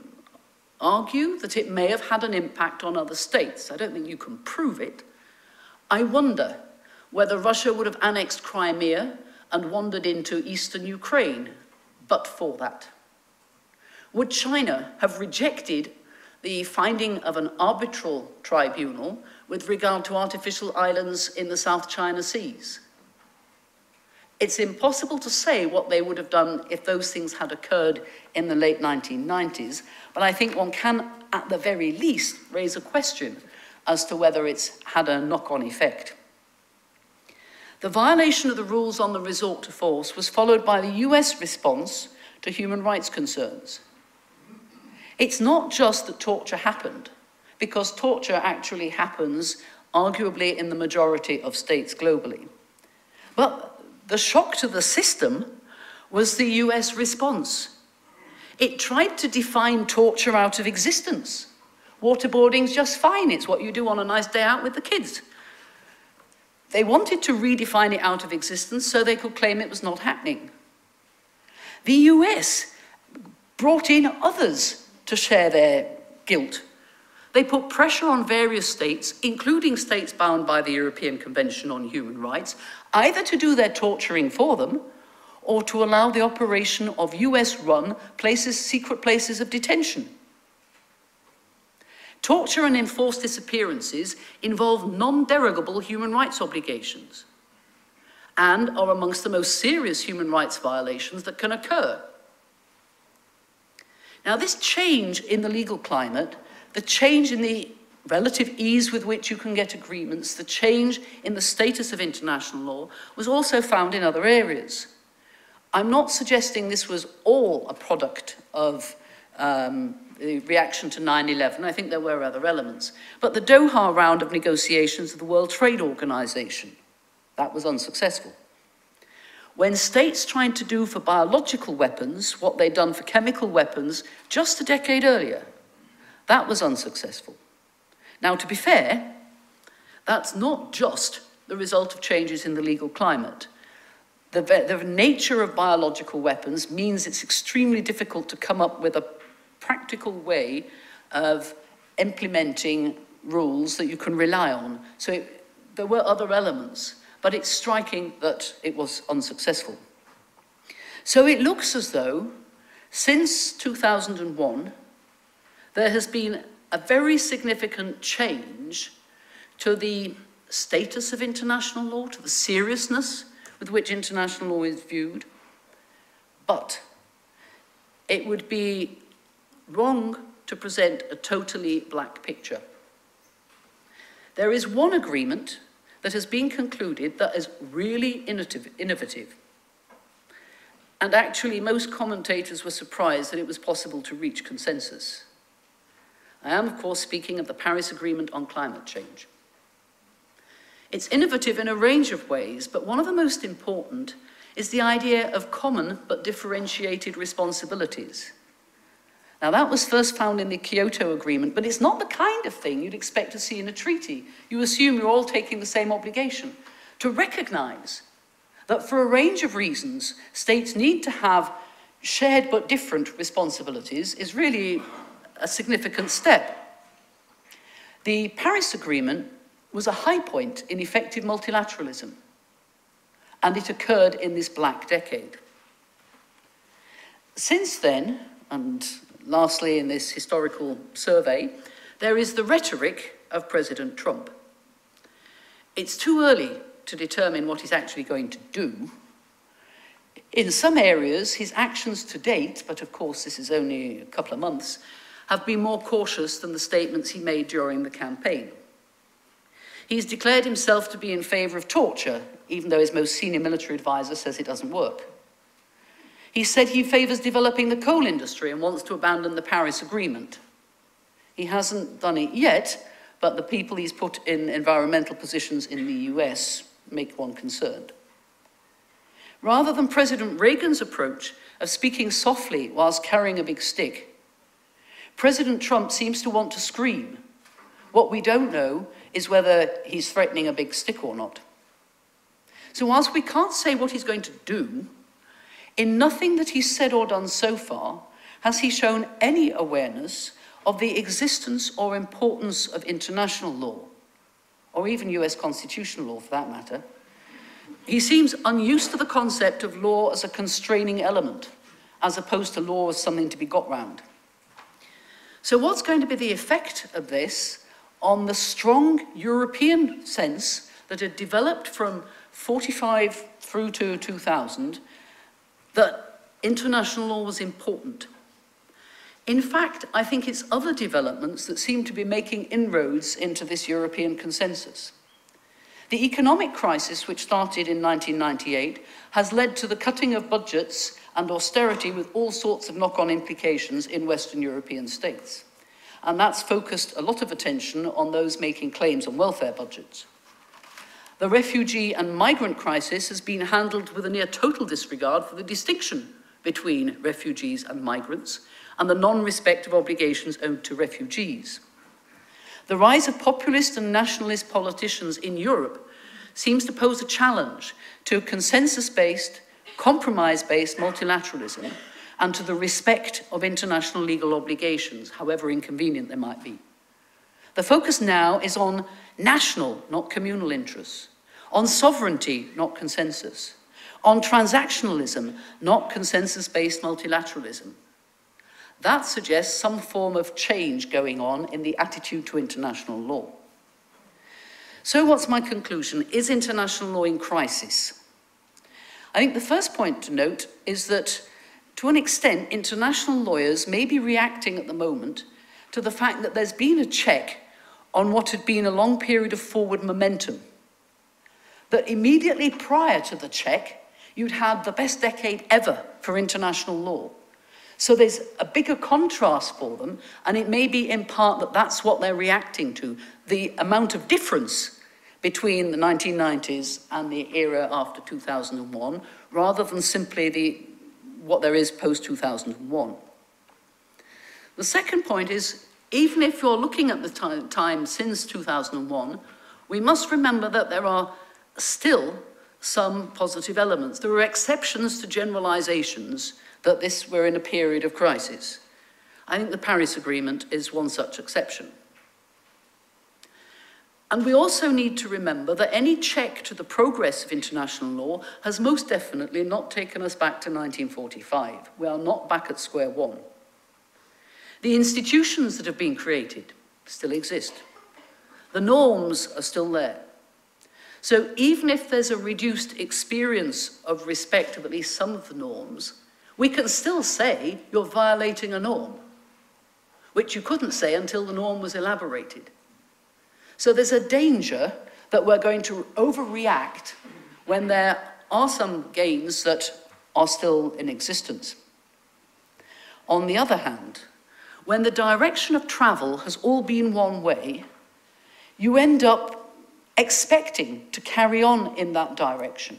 argue that it may have had an impact on other states. I don't think you can prove it. I wonder whether Russia would have annexed Crimea and wandered into eastern Ukraine but for that. Would China have rejected the finding of an arbitral tribunal with regard to artificial islands in the South China Seas? It's impossible to say what they would have done if those things had occurred in the late 1990s, but I think one can, at the very least, raise a question as to whether it's had a knock-on effect. The violation of the rules on the resort to force was followed by the US response to human rights concerns. It's not just that torture happened, because torture actually happens arguably in the majority of states globally. But the shock to the system was the US response. It tried to define torture out of existence. Waterboarding's just fine, it's what you do on a nice day out with the kids. They wanted to redefine it out of existence so they could claim it was not happening. The US brought in others to share their guilt. They put pressure on various states, including states bound by the European Convention on Human Rights, either to do their torturing for them or to allow the operation of US-run places, secret places of detention. Torture and enforced disappearances involve non-derogable human rights obligations and are amongst the most serious human rights violations that can occur. Now, this change in the legal climate, the change in the relative ease with which you can get agreements, the change in the status of international law, was also found in other areas. I'm not suggesting this was all a product of um, the reaction to 9-11. I think there were other elements. But the Doha round of negotiations of the World Trade Organization, that was unsuccessful. When states tried to do for biological weapons what they'd done for chemical weapons just a decade earlier, that was unsuccessful. Now, to be fair, that's not just the result of changes in the legal climate. The, the nature of biological weapons means it's extremely difficult to come up with a practical way of implementing rules that you can rely on. So it, there were other elements, but it's striking that it was unsuccessful. So it looks as though since 2001, there has been a very significant change to the status of international law, to the seriousness with which international law is viewed. But it would be wrong to present a totally black picture. There is one agreement that has been concluded that is really innovative. And actually, most commentators were surprised that it was possible to reach consensus. I am, of course, speaking of the Paris Agreement on climate change. It's innovative in a range of ways, but one of the most important is the idea of common but differentiated responsibilities. Now, that was first found in the Kyoto Agreement, but it's not the kind of thing you'd expect to see in a treaty. You assume you're all taking the same obligation to recognize that for a range of reasons, states need to have shared but different responsibilities is really a significant step. The Paris Agreement was a high point in effective multilateralism, and it occurred in this black decade. Since then, and lastly in this historical survey, there is the rhetoric of President Trump. It's too early to determine what he's actually going to do. In some areas, his actions to date, but of course this is only a couple of months, have been more cautious than the statements he made during the campaign. He's declared himself to be in favour of torture, even though his most senior military advisor says it doesn't work. He said he favours developing the coal industry and wants to abandon the Paris Agreement. He hasn't done it yet, but the people he's put in environmental positions in the US make one concerned. Rather than President Reagan's approach of speaking softly whilst carrying a big stick, President Trump seems to want to scream. What we don't know is whether he's threatening a big stick or not. So whilst we can't say what he's going to do, in nothing that he's said or done so far has he shown any awareness of the existence or importance of international law, or even US constitutional law for that matter. He seems unused to the concept of law as a constraining element, as opposed to law as something to be got round. So what's going to be the effect of this on the strong European sense that had developed from 45 through to 2000 that international law was important? In fact, I think it's other developments that seem to be making inroads into this European consensus. The economic crisis, which started in 1998, has led to the cutting of budgets and austerity with all sorts of knock-on implications in Western European states. And that's focused a lot of attention on those making claims on welfare budgets. The refugee and migrant crisis has been handled with a near total disregard for the distinction between refugees and migrants and the non-respect of obligations owed to refugees. The rise of populist and nationalist politicians in Europe seems to pose a challenge to consensus-based, compromise-based multilateralism and to the respect of international legal obligations, however inconvenient they might be. The focus now is on national, not communal interests, on sovereignty, not consensus, on transactionalism, not consensus-based multilateralism. That suggests some form of change going on in the attitude to international law. So what's my conclusion? Is international law in crisis? I think the first point to note is that to an extent, international lawyers may be reacting at the moment to the fact that there's been a check on what had been a long period of forward momentum. That immediately prior to the check, you'd had the best decade ever for international law. So there's a bigger contrast for them, and it may be in part that that's what they're reacting to, the amount of difference between the 1990s and the era after 2001, rather than simply the, what there is post-2001. The second point is, even if you're looking at the time since 2001, we must remember that there are still some positive elements. There are exceptions to generalizations that this we're in a period of crisis. I think the Paris Agreement is one such exception. And we also need to remember that any check to the progress of international law has most definitely not taken us back to 1945. We are not back at square one. The institutions that have been created still exist. The norms are still there. So even if there's a reduced experience of respect of at least some of the norms, we can still say you're violating a norm, which you couldn't say until the norm was elaborated. So there's a danger that we're going to overreact when there are some gains that are still in existence. On the other hand, when the direction of travel has all been one way, you end up expecting to carry on in that direction.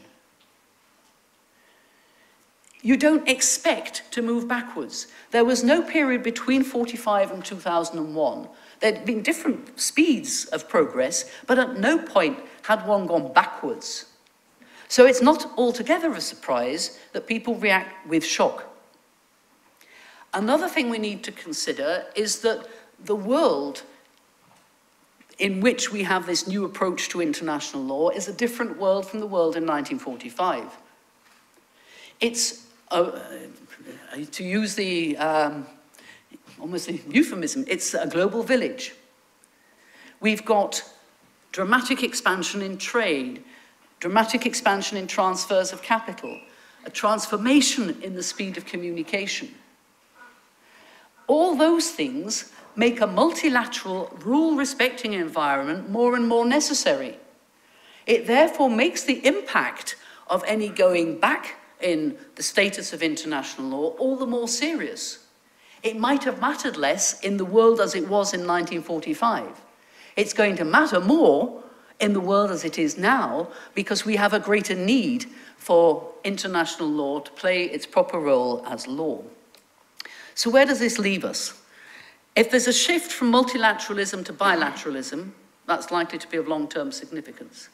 You don't expect to move backwards. There was no period between 45 and 2001. There'd been different speeds of progress, but at no point had one gone backwards. So it's not altogether a surprise that people react with shock. Another thing we need to consider is that the world in which we have this new approach to international law is a different world from the world in 1945. It's, uh, to use the, um, almost a euphemism, it's a global village. We've got dramatic expansion in trade, dramatic expansion in transfers of capital, a transformation in the speed of communication. All those things make a multilateral, rule-respecting environment more and more necessary. It therefore makes the impact of any going back in the status of international law all the more serious. It might have mattered less in the world as it was in 1945. It's going to matter more in the world as it is now because we have a greater need for international law to play its proper role as law. So where does this leave us? If there's a shift from multilateralism to bilateralism, that's likely to be of long-term significance.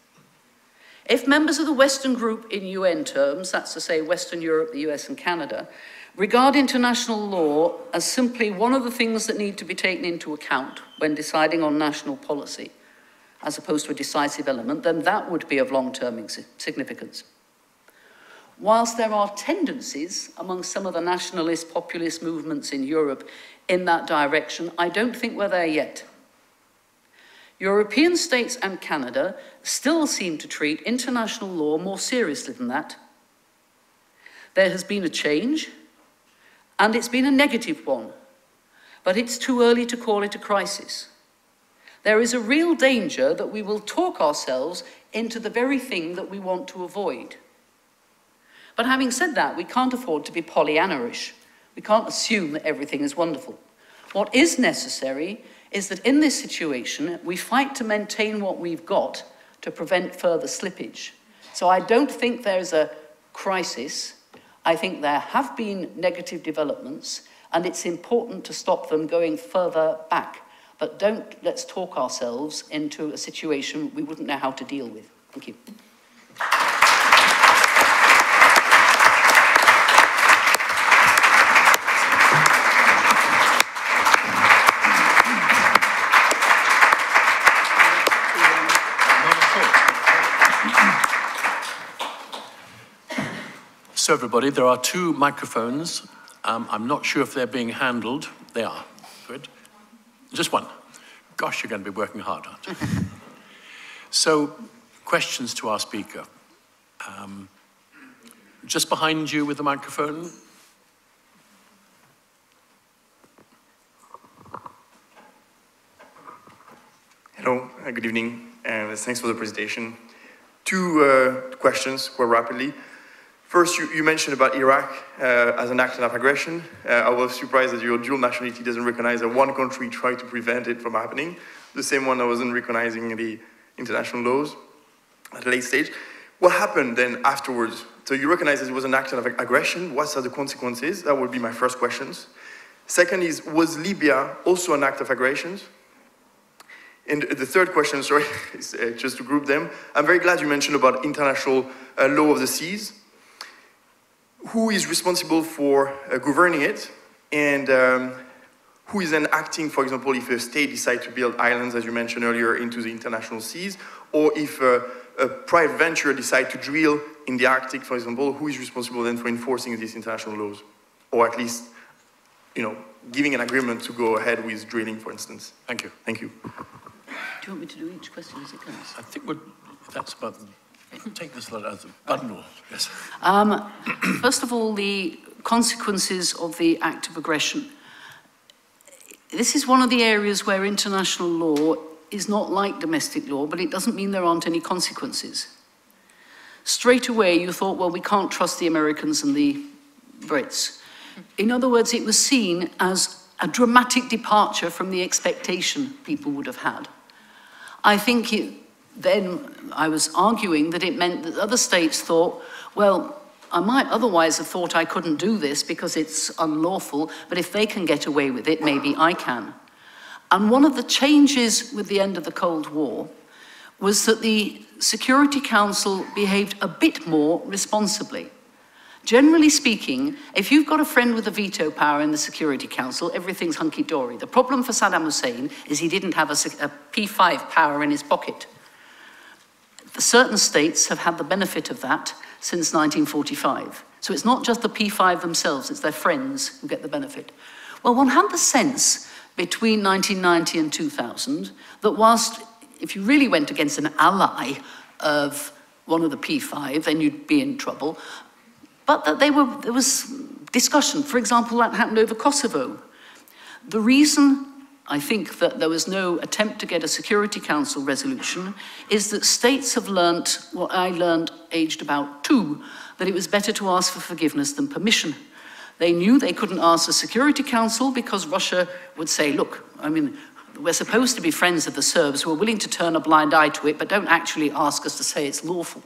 If members of the Western group in UN terms, that's to say Western Europe, the US and Canada, regard international law as simply one of the things that need to be taken into account when deciding on national policy, as opposed to a decisive element, then that would be of long-term significance. Whilst there are tendencies among some of the nationalist populist movements in Europe in that direction, I don't think we're there yet. European states and Canada still seem to treat international law more seriously than that. There has been a change, and it's been a negative one, but it's too early to call it a crisis. There is a real danger that we will talk ourselves into the very thing that we want to avoid. But having said that, we can't afford to be Pollyanna-ish. We can't assume that everything is wonderful. What is necessary is that in this situation, we fight to maintain what we've got to prevent further slippage. So I don't think there's a crisis. I think there have been negative developments, and it's important to stop them going further back. But don't let's talk ourselves into a situation we wouldn't know how to deal with. Thank you. Everybody, there are two microphones. Um, I'm not sure if they're being handled. They are. Good. Just one. Gosh, you're going to be working hard, aren't you? so, questions to our speaker. Um, just behind you with the microphone. Hello, good evening, and uh, thanks for the presentation. Two uh, questions, quite rapidly. First, you, you, mentioned about Iraq uh, as an act of aggression. Uh, I was surprised that your dual nationality doesn't recognize that one country tried to prevent it from happening. The same one that wasn't recognizing the international laws at a late stage. What happened then afterwards? So you recognize that it was an act of aggression. What are the consequences? That would be my first questions. Second is, was Libya also an act of aggression? And the third question, sorry, is uh, just to group them. I'm very glad you mentioned about international uh, law of the seas who is responsible for uh, governing it and um, who is then acting, for example, if a state decides to build islands, as you mentioned earlier, into the international seas, or if uh, a private venture decides to drill in the Arctic, for example, who is responsible then for enforcing these international laws? Or at least, you know, giving an agreement to go ahead with drilling, for instance. Thank you. Thank you. Do you want me to do each question as it goes? I think we're, that's about, take this lot as a bundle, yes. Um, first of all, the consequences of the act of aggression. This is one of the areas where international law is not like domestic law, but it doesn't mean there aren't any consequences. Straight away, you thought, well, we can't trust the Americans and the Brits. In other words, it was seen as a dramatic departure from the expectation people would have had. I think it, then I was arguing that it meant that other states thought, well, I might otherwise have thought I couldn't do this because it's unlawful, but if they can get away with it, maybe I can. And one of the changes with the end of the Cold War was that the Security Council behaved a bit more responsibly. Generally speaking, if you've got a friend with a veto power in the Security Council, everything's hunky-dory. The problem for Saddam Hussein is he didn't have a a P5 power in his pocket. Certain states have had the benefit of that since 1945. So it's not just the P5 themselves, it's their friends who get the benefit. Well, one had the sense between 1990 and 2000 that whilst if you really went against an ally of one of the P5, then you'd be in trouble. But that they were, there was discussion. For example, that happened over Kosovo. The reason I think that there was no attempt to get a Security Council resolution is that states have learnt what I learned aged about two, that it was better to ask for forgiveness than permission. They knew they couldn't ask the Security Council because Russia would say, look, I mean, we're supposed to be friends of the Serbs who are willing to turn a blind eye to it, but don't actually ask us to say it's lawful.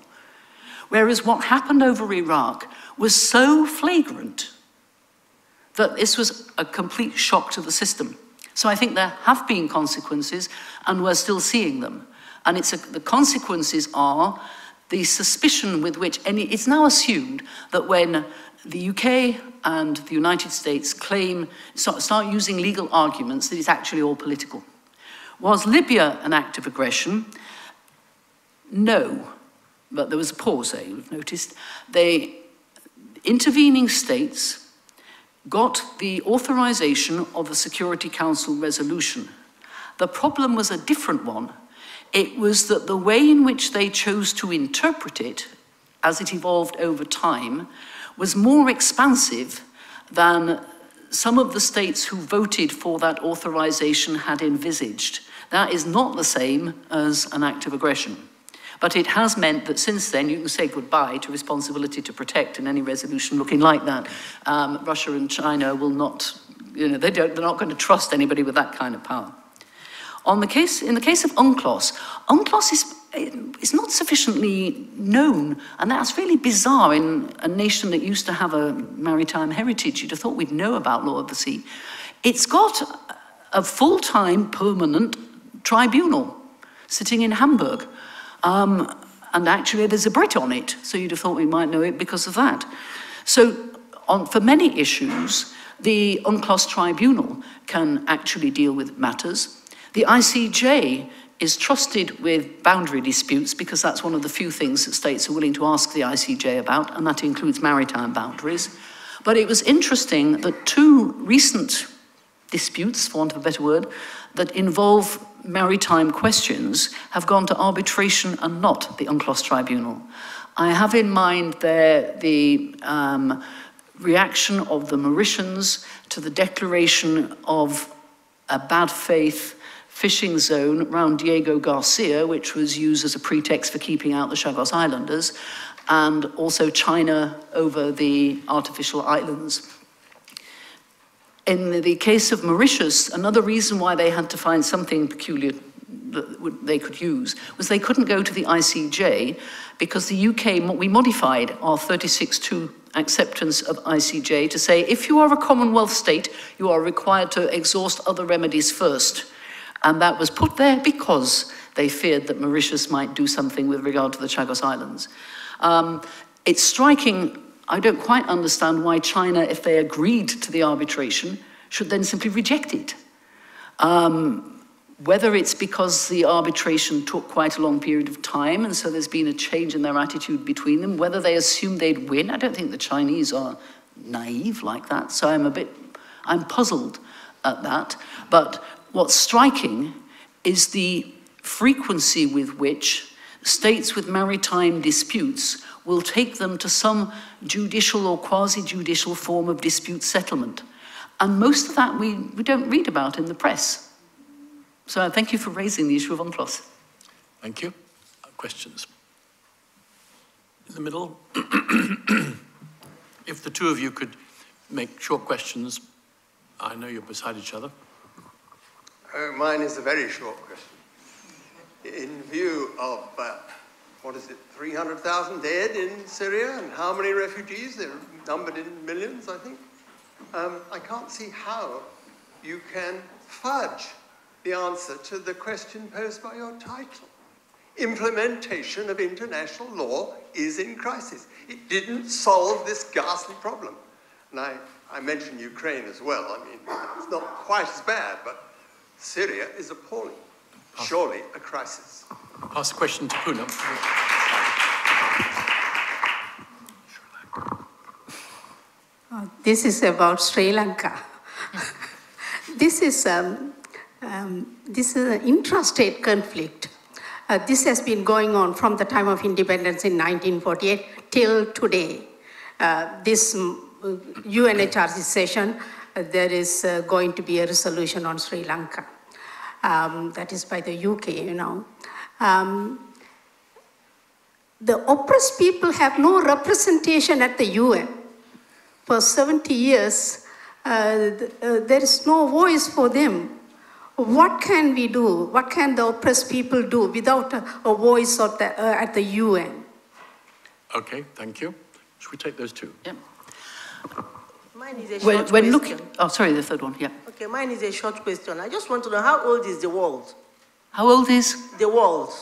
Whereas what happened over Iraq was so flagrant that this was a complete shock to the system. So I think there have been consequences, and we're still seeing them. And it's a, the consequences are the suspicion with which any, it's now assumed that when the UK and the United States claim, start, start using legal arguments, that it's actually all political. Was Libya an act of aggression? No, but there was a pause there, you've noticed. The intervening states got the authorization of a Security Council resolution. The problem was a different one. It was that the way in which they chose to interpret it, as it evolved over time, was more expansive than some of the states who voted for that authorization had envisaged. That is not the same as an act of aggression. But it has meant that since then you can say goodbye to responsibility to protect in any resolution looking like that. Um, Russia and China will not, you know, they don't, they're not going to trust anybody with that kind of power. On the case, in the case of UNCLOS, UNCLOS is, is not sufficiently known, and that's really bizarre in a nation that used to have a maritime heritage. You'd have thought we'd know about Law of the Sea. It's got a full-time permanent tribunal sitting in Hamburg. Um, and actually there's a Brit on it, so you'd have thought we might know it because of that. So on, for many issues, the UNCLOS tribunal can actually deal with matters. The ICJ is trusted with boundary disputes because that's one of the few things that states are willing to ask the ICJ about, and that includes maritime boundaries. But it was interesting that two recent disputes, for want of a better word, that involve maritime questions have gone to arbitration and not the UNCLOS tribunal. I have in mind there the um, reaction of the Mauritians to the declaration of a bad faith fishing zone around Diego Garcia, which was used as a pretext for keeping out the Chagos Islanders, and also China over the artificial islands. In the case of Mauritius, another reason why they had to find something peculiar that they could use was they couldn't go to the ICJ because the UK, we modified our 36.2 acceptance of ICJ to say if you are a Commonwealth state, you are required to exhaust other remedies first. And that was put there because they feared that Mauritius might do something with regard to the Chagos Islands. Um, it's striking I don't quite understand why China, if they agreed to the arbitration, should then simply reject it. Um, whether it's because the arbitration took quite a long period of time and so there's been a change in their attitude between them, whether they assumed they'd win, I don't think the Chinese are naive like that, so I'm a bit, I'm puzzled at that. But what's striking is the frequency with which states with maritime disputes will take them to some judicial or quasi-judicial form of dispute settlement. And most of that we, we don't read about in the press. So I thank you for raising the issue of UNCLOS. Thank you. Uh, Questions? In the middle? If the two of you could make short questions, I know you're beside each other. Uh, mine is a very short question. In view of, uh, what is it, 300,000 dead in Syria and how many refugees? They're numbered in millions, I think. Um, I can't see how you can fudge the answer to the question posed by your title. Implementation of international law is in crisis. It didn't solve this ghastly problem. And I, I mentioned Ukraine as well. I mean, it's not quite as bad, but Syria is appalling. Surely a crisis. Pass the question to Poonam. Uh, This is about Sri Lanka. this is um, um, this is an intrastate conflict. Uh, this has been going on from the time of independence in 1948 till today. Uh, this UNHRC session, uh, there is uh, going to be a resolution on Sri Lanka. Um, that is by the UK, you know. Um, the oppressed people have no representation at the UN for 70 years, uh, th- uh, there is no voice for them. What can we do? What can the oppressed people do without a, a voice of the, uh, at the UN? Okay, thank you. Should we take those two? Yep. Mine is a When, short when question. looking, oh, sorry, the third one, yeah. Okay, mine is a short question. I just want to know how old is the world? How old is The world.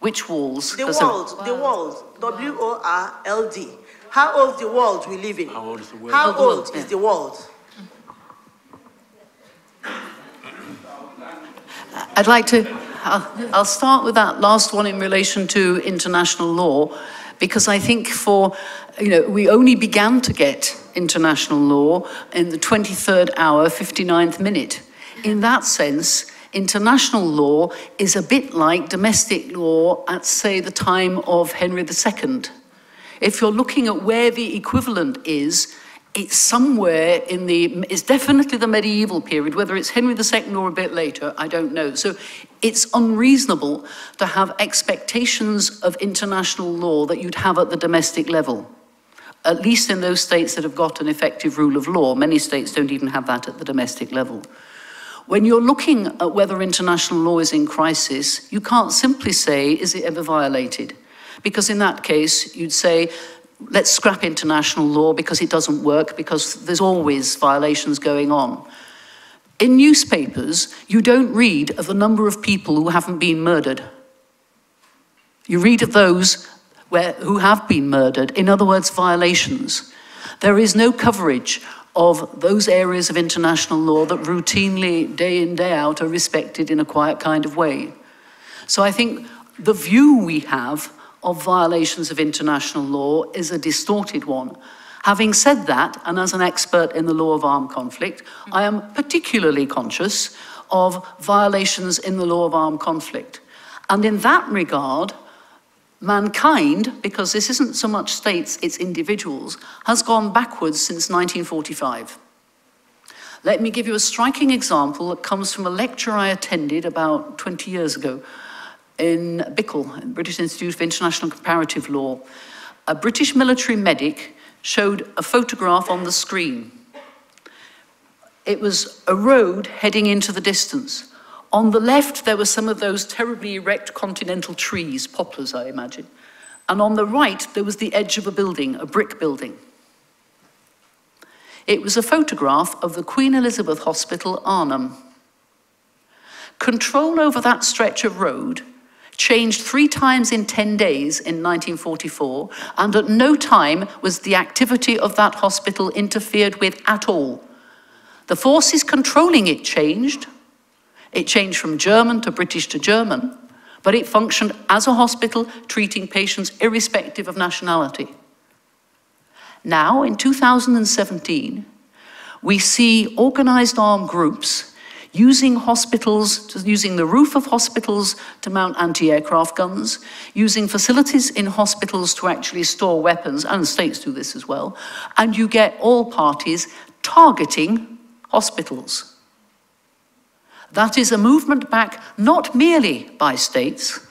which walls? The Does world. The world. W O R L D. How old is the world we live in? How old is the world? How the world, old yeah. is the world? I'd like to, I'll, I'll start with that last one in relation to international law, because I think for, you know, we only began to get international law in the 23rd hour, 59th minute. In that sense, international law is a bit like domestic law at, say, the time of Henry II. If you're looking at where the equivalent is, it's somewhere in the, it's definitely the medieval period, whether it's Henry II or a bit later, I don't know. So it's unreasonable to have expectations of international law that you'd have at the domestic level. At least in those states that have got an effective rule of law. Many states don't even have that at the domestic level. When you're looking at whether international law is in crisis, you can't simply say, is it ever violated? Because in that case, you'd say, let's scrap international law because it doesn't work, because there's always violations going on. In newspapers, you don't read of the number of people who haven't been murdered. You read of those where, who have been murdered, in other words, violations. There is no coverage of those areas of international law that routinely, day in, day out, are respected in a quiet kind of way. So I think the view we have of violations of international law is a distorted one. Having said that, and as an expert in the law of armed conflict, I am particularly conscious of violations in the law of armed conflict. And in that regard, mankind, because this isn't so much states, it's individuals, has gone backwards since 1945. Let me give you a striking example that comes from a lecture I attended about 20 years ago in BIICL, British Institute of International Comparative Law. A British military medic showed a photograph on the screen. It was a road heading into the distance. On the left, there were some of those terribly erect continental trees, poplars, I imagine. And on the right, there was the edge of a building, a brick building. It was a photograph of the Queen Elizabeth Hospital, Arnhem. Control over that stretch of road changed three times in 10 days in 1944, and at no time was the activity of that hospital interfered with at all. The forces controlling it changed. It changed from German to British to German, but it functioned as a hospital treating patients irrespective of nationality. Now, in 2017, we see organized armed groups using hospitals, using the roof of hospitals to mount anti-aircraft guns, using facilities in hospitals to actually store weapons, and states do this as well, and you get all parties targeting hospitals. That is a movement back not merely by states,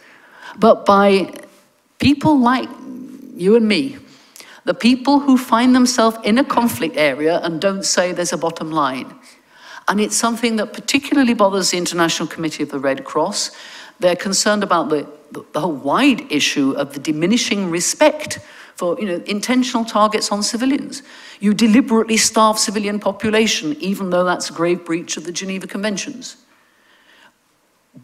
but by people like you and me, the people who find themselves in a conflict area and don't say there's a bottom line. And it's something that particularly bothers the International Committee of the Red Cross. They're concerned about the, the, the whole wide issue of the diminishing respect for you know, intentional targets on civilians. You deliberately starve civilian population, even though that's a grave breach of the Geneva Conventions.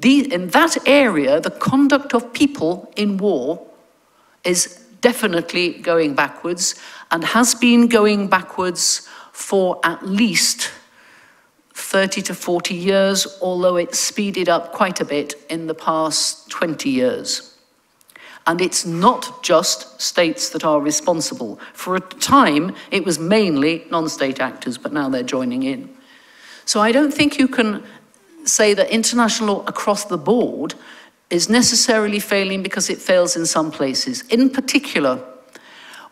The, in that area, the conduct of people in war is definitely going backwards and has been going backwards for at least 30 to 40 years, although it's speeded up quite a bit in the past 20 years. And it's not just states that are responsible. For a time, it was mainly non-state actors, but now they're joining in. So I don't think you can say that international law across the board is necessarily failing because it fails in some places. In particular,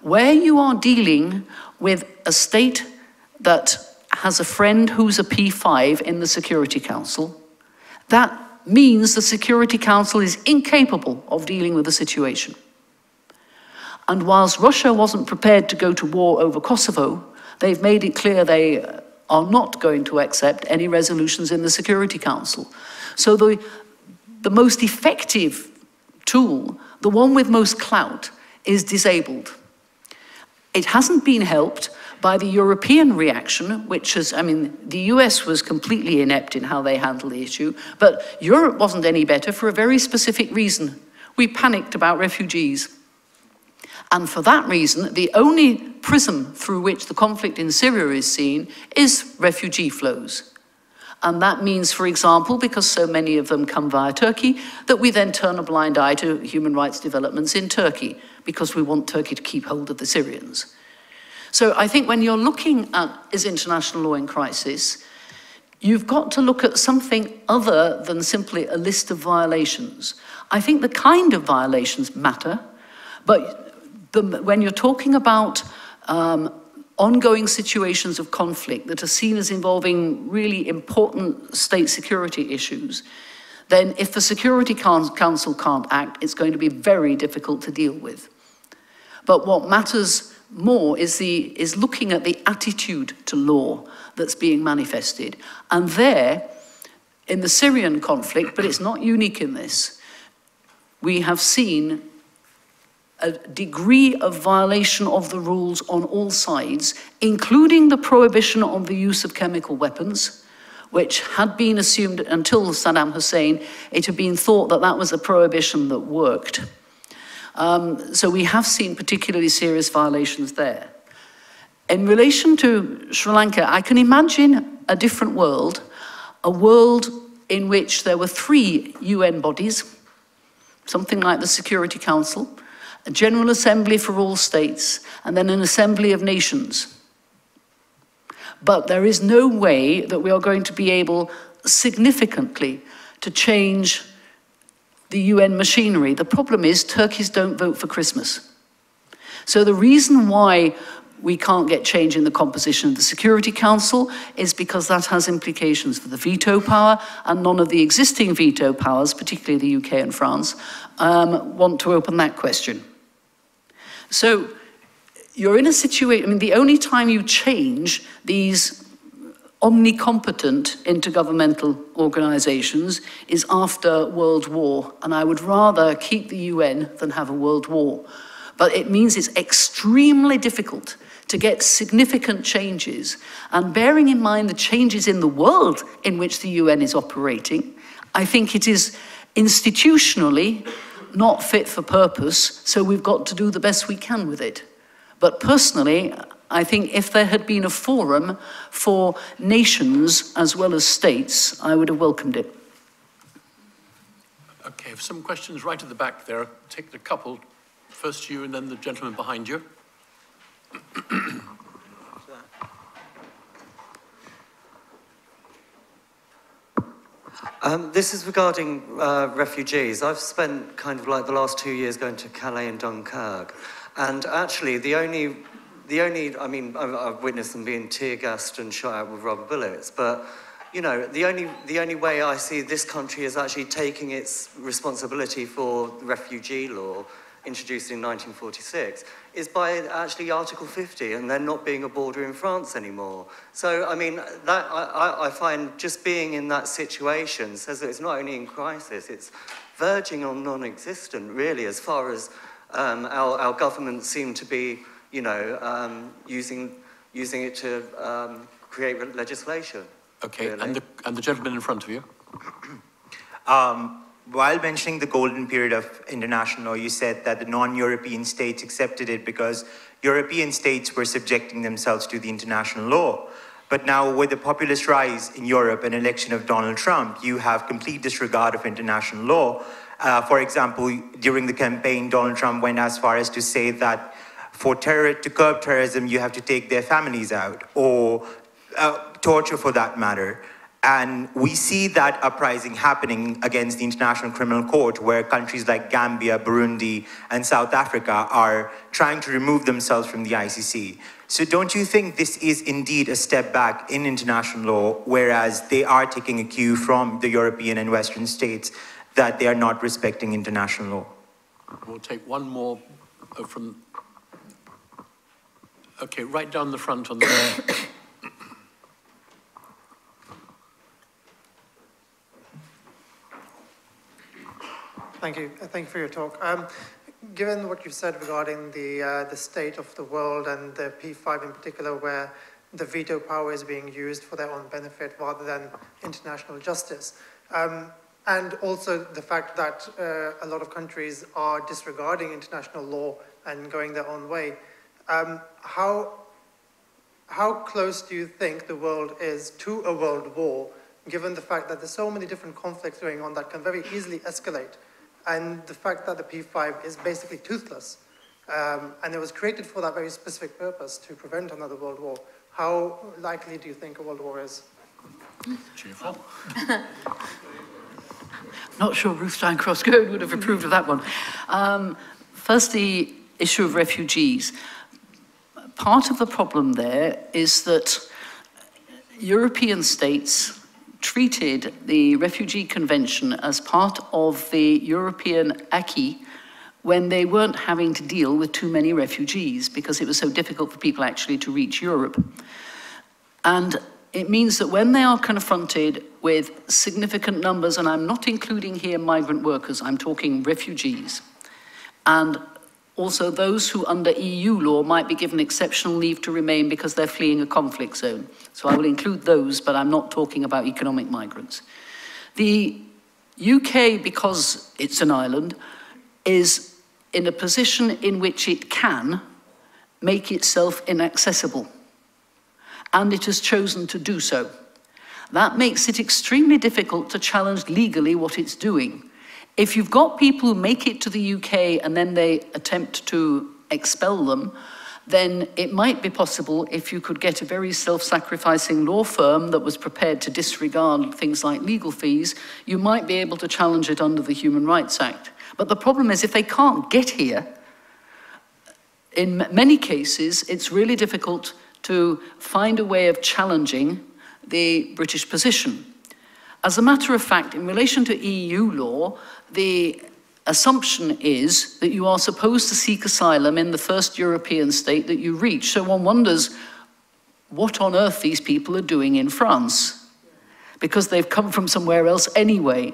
where you are dealing with a state that has a friend who's a P5 in the Security Council, that means the Security Council is incapable of dealing with the situation. And whilst Russia wasn't prepared to go to war over Kosovo, they've made it clear they are not going to accept any resolutions in the Security Council. So the, the most effective tool, the one with most clout, is disabled. It hasn't been helped by the European reaction, which is, I mean, the US was completely inept in how they handled the issue, but Europe wasn't any better for a very specific reason. We panicked about refugees. And for that reason, the only prism through which the conflict in Syria is seen is refugee flows. And that means, for example, because so many of them come via Turkey, that we then turn a blind eye to human rights developments in Turkey, because we want Turkey to keep hold of the Syrians. So I think when you're looking at is international law in crisis, you've got to look at something other than simply a list of violations. I think the kind of violations matter, but the, when you're talking about um, ongoing situations of conflict that are seen as involving really important state security issues, then if the Security Council can't act, it's going to be very difficult to deal with. But what matters more is, the, is looking at the attitude to law that's being manifested. And there, in the Syrian conflict, but it's not unique in this, we have seen a degree of violation of the rules on all sides, including the prohibition on the use of chemical weapons, which had been assumed until Saddam Hussein, it had been thought that that was a prohibition that worked. Um, so we have seen particularly serious violations there. In relation to Sri Lanka, I can imagine a different world, a world in which there were three UN bodies, something like the Security Council, a General Assembly for all states, and then an Assembly of Nations. But there is no way that we are going to be able significantly to change the UN machinery. The problem is Turkeys don't vote for Christmas. So the reason why we can't get change in the composition of the Security Council is because that has implications for the veto power, and none of the existing veto powers, particularly the UK and France, um, want to open that question. So you're in a situation, I mean, the only time you change these omnicompetent intergovernmental organizations is after World War, and I would rather keep the UN than have a world war. But it means it's extremely difficult to get significant changes. And bearing in mind the changes in the world in which the UN is operating, I think it is institutionally not fit for purpose, so we've got to do the best we can with it. But personally, I think if there had been a forum for nations as well as states, I would have welcomed it. Okay, some questions right at the back there. Take the couple. First you and then the gentleman behind you. Um, this is regarding uh, refugees. I've spent kind of like the last two years going to Calais and Dunkirk, and actually the only, the only, I mean, I've, I've witnessed them being tear gassed and shot out with rubber bullets, but you know, the only, the only way I see this country is actually taking its responsibility for refugee law introduced in 1946 is by actually Article 50 and there not being a border in France anymore. So, I mean, that, I, I find just being in that situation says that it's not only in crisis, it's verging on non-existent, really, as far as um, our, our government seem to be, you know, um, using, using it to um, create legislation. Okay, really. and, the, and the gentleman in front of you. Um, while mentioning the golden period of international law, you said that the non-European states accepted it because European states were subjecting themselves to the international law. But now with the populist rise in Europe and election of Donald Trump, you have complete disregard of international law. Uh, for example, during the campaign, Donald Trump went as far as to say that for terror, to curb terrorism, you have to take their families out, or uh, torture for that matter. And we see that uprising happening against the International Criminal Court, where countries like Gambia, Burundi, and South Africa are trying to remove themselves from the ICC. So don't you think this is indeed a step back in international law, whereas they are taking a cue from the European and Western states that they are not respecting international law? We'll take one more uh, from... Okay, right down the front on the... Thank you. Thank you for your talk. Um, given what you've said regarding the, uh, the state of the world and the P5 in particular, where the veto power is being used for their own benefit rather than international justice, um, and also the fact that uh, a lot of countries are disregarding international law and going their own way, um, how, how close do you think the world is to a world war, given the fact that there's so many different conflicts going on that can very easily escalate? and the fact that the P5 is basically toothless. Um, and it was created for that very specific purpose, to prevent another world war. How likely do you think a world war is? Cheerful. Not sure Ruth Steinkraus-Cohen would have approved of that one. Um, first, the issue of refugees. Part of the problem there is that European states treated the Refugee Convention as part of the European acquis when they weren't having to deal with too many refugees because it was so difficult for people actually to reach Europe. And it means that when they are confronted with significant numbers, and I'm not including here migrant workers, I'm talking refugees, and also those who under EU law might be given exceptional leave to remain because they're fleeing a conflict zone. So I will include those, but I'm not talking about economic migrants. The UK, because it's an island, is in a position in which it can make itself inaccessible. And it has chosen to do so. That makes it extremely difficult to challenge legally what it's doing. If you've got people who make it to the UK and then they attempt to expel them, then it might be possible if you could get a very self-sacrificing law firm that was prepared to disregard things like legal fees, you might be able to challenge it under the Human Rights Act. But the problem is if they can't get here, in many cases, it's really difficult to find a way of challenging the British position. As a matter of fact, in relation to EU law, the assumption is that you are supposed to seek asylum in the first European state that you reach. So one wonders what on earth these people are doing in France, because they've come from somewhere else anyway.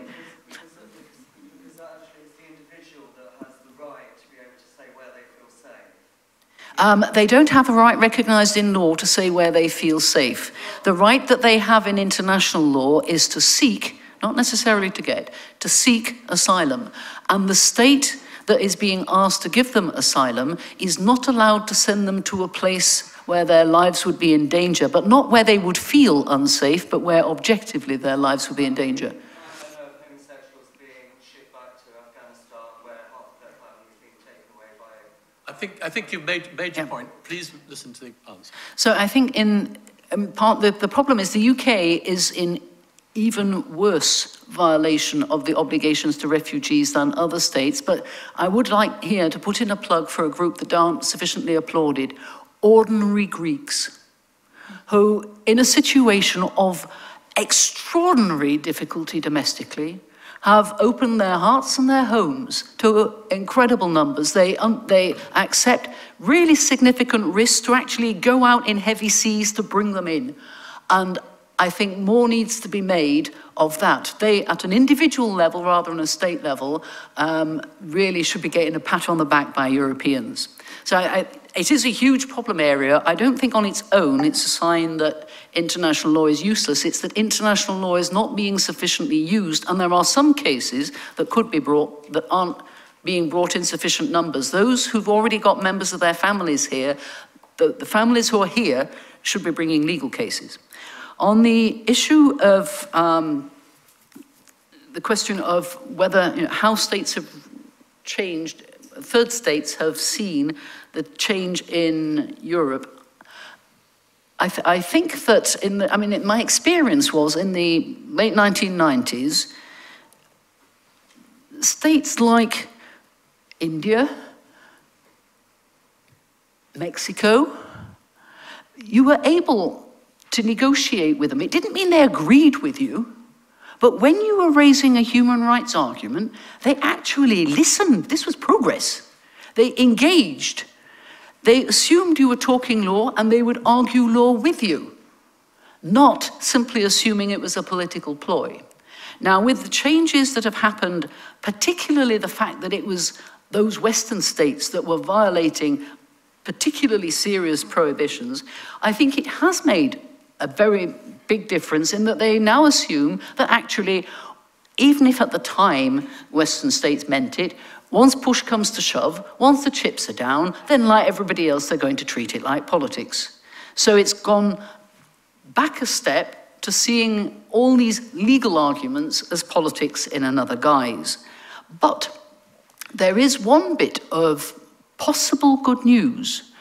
Um, they don't have a right recognised in law to say where they feel safe. The right that they have in international law is to seek not necessarily to get, to seek asylum. And the state that is being asked to give them asylum is not allowed to send them to a place where their lives would be in danger, but not where they would feel unsafe, but where objectively their lives would be in danger. I think, I think you've made, made your point. Please listen to the answer. So I think in um, part, the, the problem is the UK is in even worse violation of the obligations to refugees than other states. But I would like here to put in a plug for a group that aren't sufficiently applauded ordinary Greeks, who, in a situation of extraordinary difficulty domestically, have opened their hearts and their homes to incredible numbers. They, um, they accept really significant risks to actually go out in heavy seas to bring them in. And I think more needs to be made of that. They, at an individual level rather than a state level, um, really should be getting a pat on the back by Europeans. So I, I, it is a huge problem area. I don't think on its own it's a sign that international law is useless. It's that international law is not being sufficiently used, and there are some cases that could be brought that aren't being brought in sufficient numbers. Those who've already got members of their families here, the, the families who are here should be bringing legal cases. On the issue of um, the question of whether, you know, how states have changed, third states have seen the change in Europe. I, th I think that in the, I mean, it, my experience was in the late 1990s, states like India, Mexico, you were able to negotiate with them. It didn't mean they agreed with you, but when you were raising a human rights argument, they actually listened. This was progress. They engaged. They assumed you were talking law and they would argue law with you, not simply assuming it was a political ploy. Now, with the changes that have happened, particularly the fact that it was those Western states that were violating particularly serious prohibitions, I think it has made a very big difference in that they now assume that actually, even if at the time Western states meant it, once push comes to shove, once the chips are down, then like everybody else, they're going to treat it like politics. So it's gone back a step to seeing all these legal arguments as politics in another guise. But there is one bit of possible good news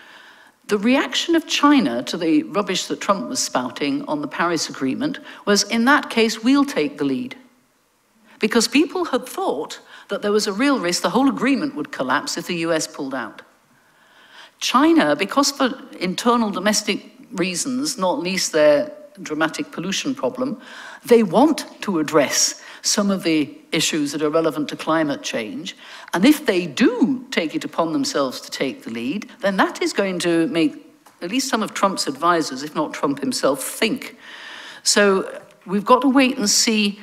the reaction of China to the rubbish that Trump was spouting on the Paris Agreement was, in that case, we'll take the lead. Because people had thought that there was a real risk the whole agreement would collapse if the US pulled out. China, because for internal domestic reasons, not least their dramatic pollution problem, they want to address some of the issues that are relevant to climate change. And if they do take it upon themselves to take the lead, then that is going to make at least some of Trump's advisors, if not Trump himself, think. So we've got to wait and see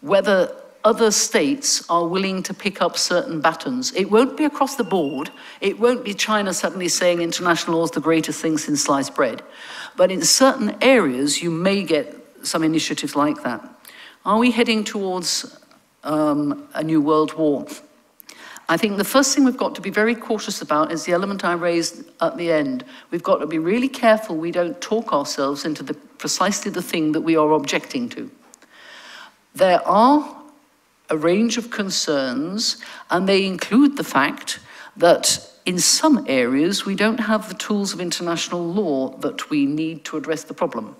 whether other states are willing to pick up certain batons. It won't be across the board. It won't be China suddenly saying international law is the greatest thing since sliced bread. But in certain areas, you may get some initiatives like that. Are we heading towards um, a new world war? I think the first thing we've got to be very cautious about is the element I raised at the end. We've got to be really careful we don't talk ourselves into the, precisely the thing that we are objecting to. There are a range of concerns, and they include the fact that in some areas we don't have the tools of international law that we need to address the problem.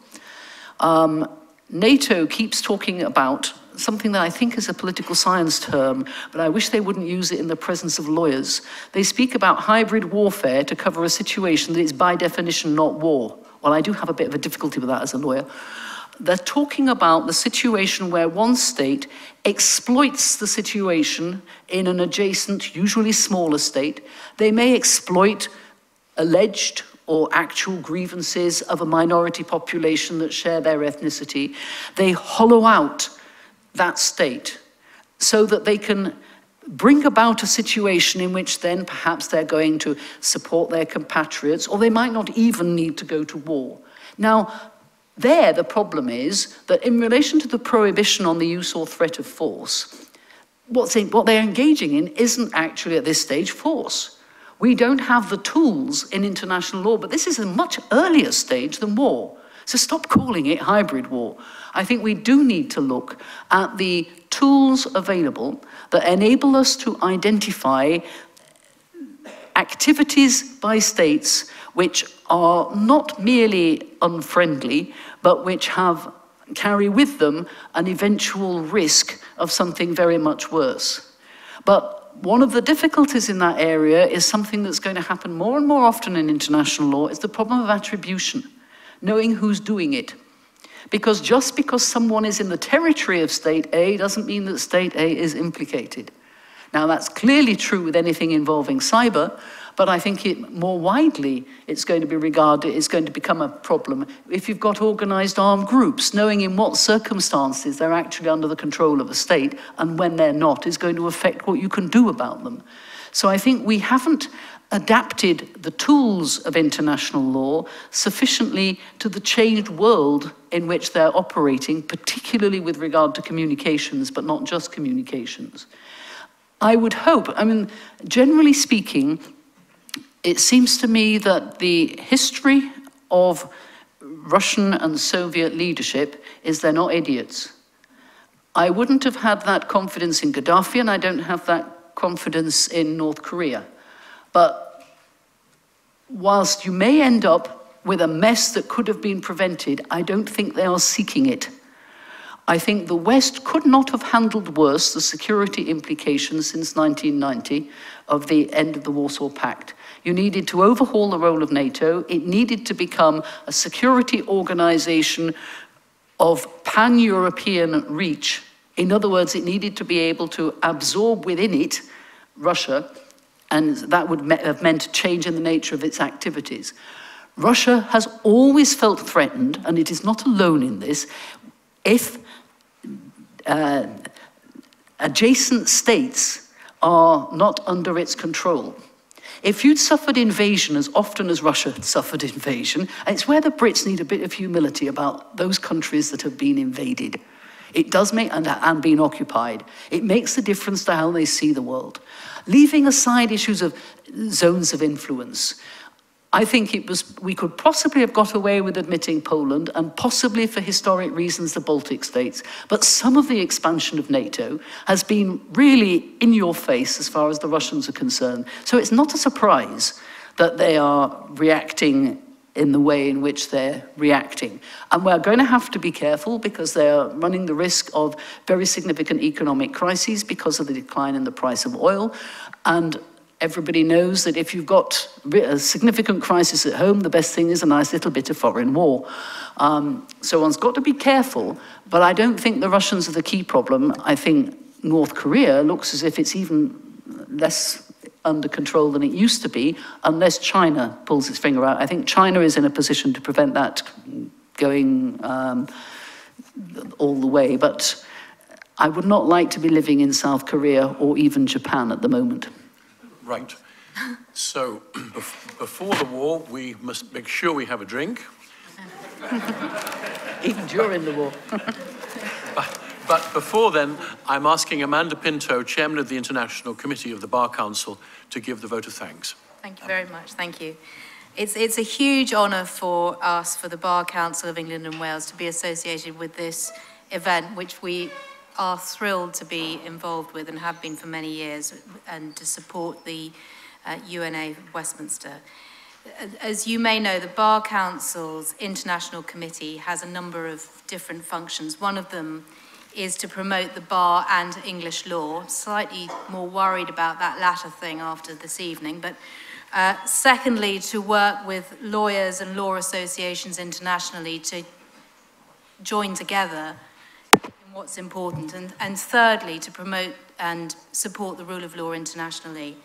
Um, NATO keeps talking about something that I think is a political science term, but I wish they wouldn't use it in the presence of lawyers. They speak about hybrid warfare to cover a situation that is by definition not war. Well, I do have a bit of a difficulty with that as a lawyer. They're talking about the situation where one state exploits the situation in an adjacent, usually smaller state. They may exploit alleged or actual grievances of a minority population that share their ethnicity, they hollow out that state so that they can bring about a situation in which then perhaps they're going to support their compatriots or they might not even need to go to war. Now, there the problem is that in relation to the prohibition on the use or threat of force, what they're engaging in isn't actually at this stage force. We don't have the tools in international law, but this is a much earlier stage than war. So stop calling it hybrid war. I think we do need to look at the tools available that enable us to identify activities by states which are not merely unfriendly, but which have carry with them an eventual risk of something very much worse. But one of the difficulties in that area is something that's going to happen more and more often in international law is the problem of attribution, knowing who's doing it. Because just because someone is in the territory of state A doesn't mean that state A is implicated. Now that's clearly true with anything involving cyber, but I think it more widely it's going to be regarded, it's going to become a problem if you've got organized armed groups, knowing in what circumstances they're actually under the control of a state and when they're not is going to affect what you can do about them. So I think we haven't adapted the tools of international law sufficiently to the changed world in which they're operating, particularly with regard to communications, but not just communications. I would hope, I mean, generally speaking, it seems to me that the history of Russian and Soviet leadership is they're not idiots. I wouldn't have had that confidence in Gaddafi, and I don't have that confidence in North Korea. But whilst you may end up with a mess that could have been prevented, I don't think they are seeking it. I think the West could not have handled worse the security implications since 1990 of the end of the Warsaw Pact. You needed to overhaul the role of NATO. It needed to become a security organization of pan-European reach. In other words, it needed to be able to absorb within it Russia, and that would me have meant a change in the nature of its activities. Russia has always felt threatened, and it is not alone in this, if uh, adjacent states are not under its control. If you'd suffered invasion as often as Russia had suffered invasion, it's where the Brits need a bit of humility about those countries that have been invaded. It does make, and, and been occupied, it makes a difference to how they see the world. Leaving aside issues of zones of influence, I think it was, we could possibly have got away with admitting Poland and possibly for historic reasons the Baltic states. But some of the expansion of NATO has been really in your face as far as the Russians are concerned. So it's not a surprise that they are reacting in the way in which they're reacting. And we're going to have to be careful because they're running the risk of very significant economic crises because of the decline in the price of oil. And Everybody knows that if you've got a significant crisis at home, the best thing is a nice little bit of foreign war. Um, so one's got to be careful, but I don't think the Russians are the key problem. I think North Korea looks as if it's even less under control than it used to be, unless China pulls its finger out. I think China is in a position to prevent that going um, all the way, but I would not like to be living in South Korea or even Japan at the moment. Right. So, before the war, we must make sure we have a drink. Even during the war. but, but before then, I'm asking Amanda Pinto, Chairman of the International Committee of the Bar Council, to give the vote of thanks. Thank you very much. Thank you. It's, it's a huge honour for us, for the Bar Council of England and Wales, to be associated with this event, which we are thrilled to be involved with and have been for many years and to support the uh, UNA Westminster. As you may know, the Bar Council's International Committee has a number of different functions. One of them is to promote the bar and English law. Slightly more worried about that latter thing after this evening, but uh, secondly, to work with lawyers and law associations internationally to join together what's important, and, and thirdly, to promote and support the rule of law internationally.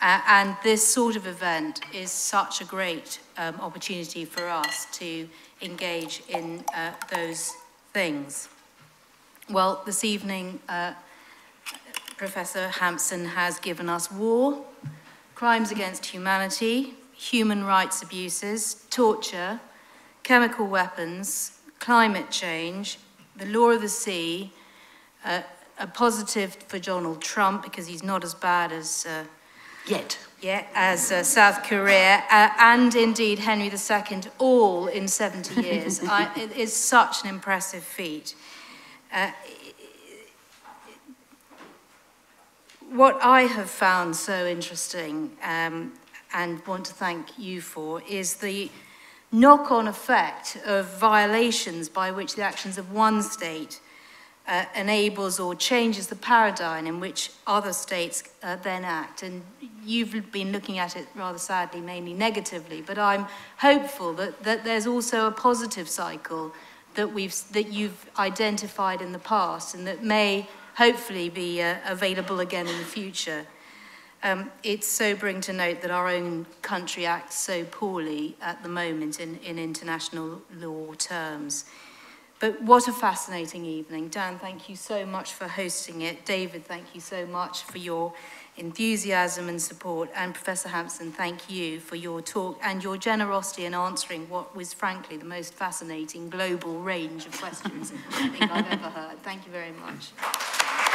Uh, and this sort of event is such a great um, opportunity for us to engage in uh, those things. Well, this evening, uh, Professor Hampson has given us war, crimes against humanity, human rights abuses, torture, chemical weapons, climate change, the law of the sea, uh, a positive for Donald Trump because he's not as bad as uh, yet. Yeah, as uh, South Korea uh, and indeed Henry II, all in 70 years. I, it is such an impressive feat. Uh, what I have found so interesting um, and want to thank you for is the knock-on effect of violations by which the actions of one state uh, enables or changes the paradigm in which other states uh, then act. And you've been looking at it rather sadly, mainly negatively, but I'm hopeful that, that there's also a positive cycle that, we've, that you've identified in the past and that may hopefully be uh, available again in the future. Um, it's sobering to note that our own country acts so poorly at the moment in, in international law terms. But what a fascinating evening. Dan, thank you so much for hosting it. David, thank you so much for your enthusiasm and support. And Professor Hampson, thank you for your talk and your generosity in answering what was frankly the most fascinating global range of questions I think I've ever heard. Thank you very much.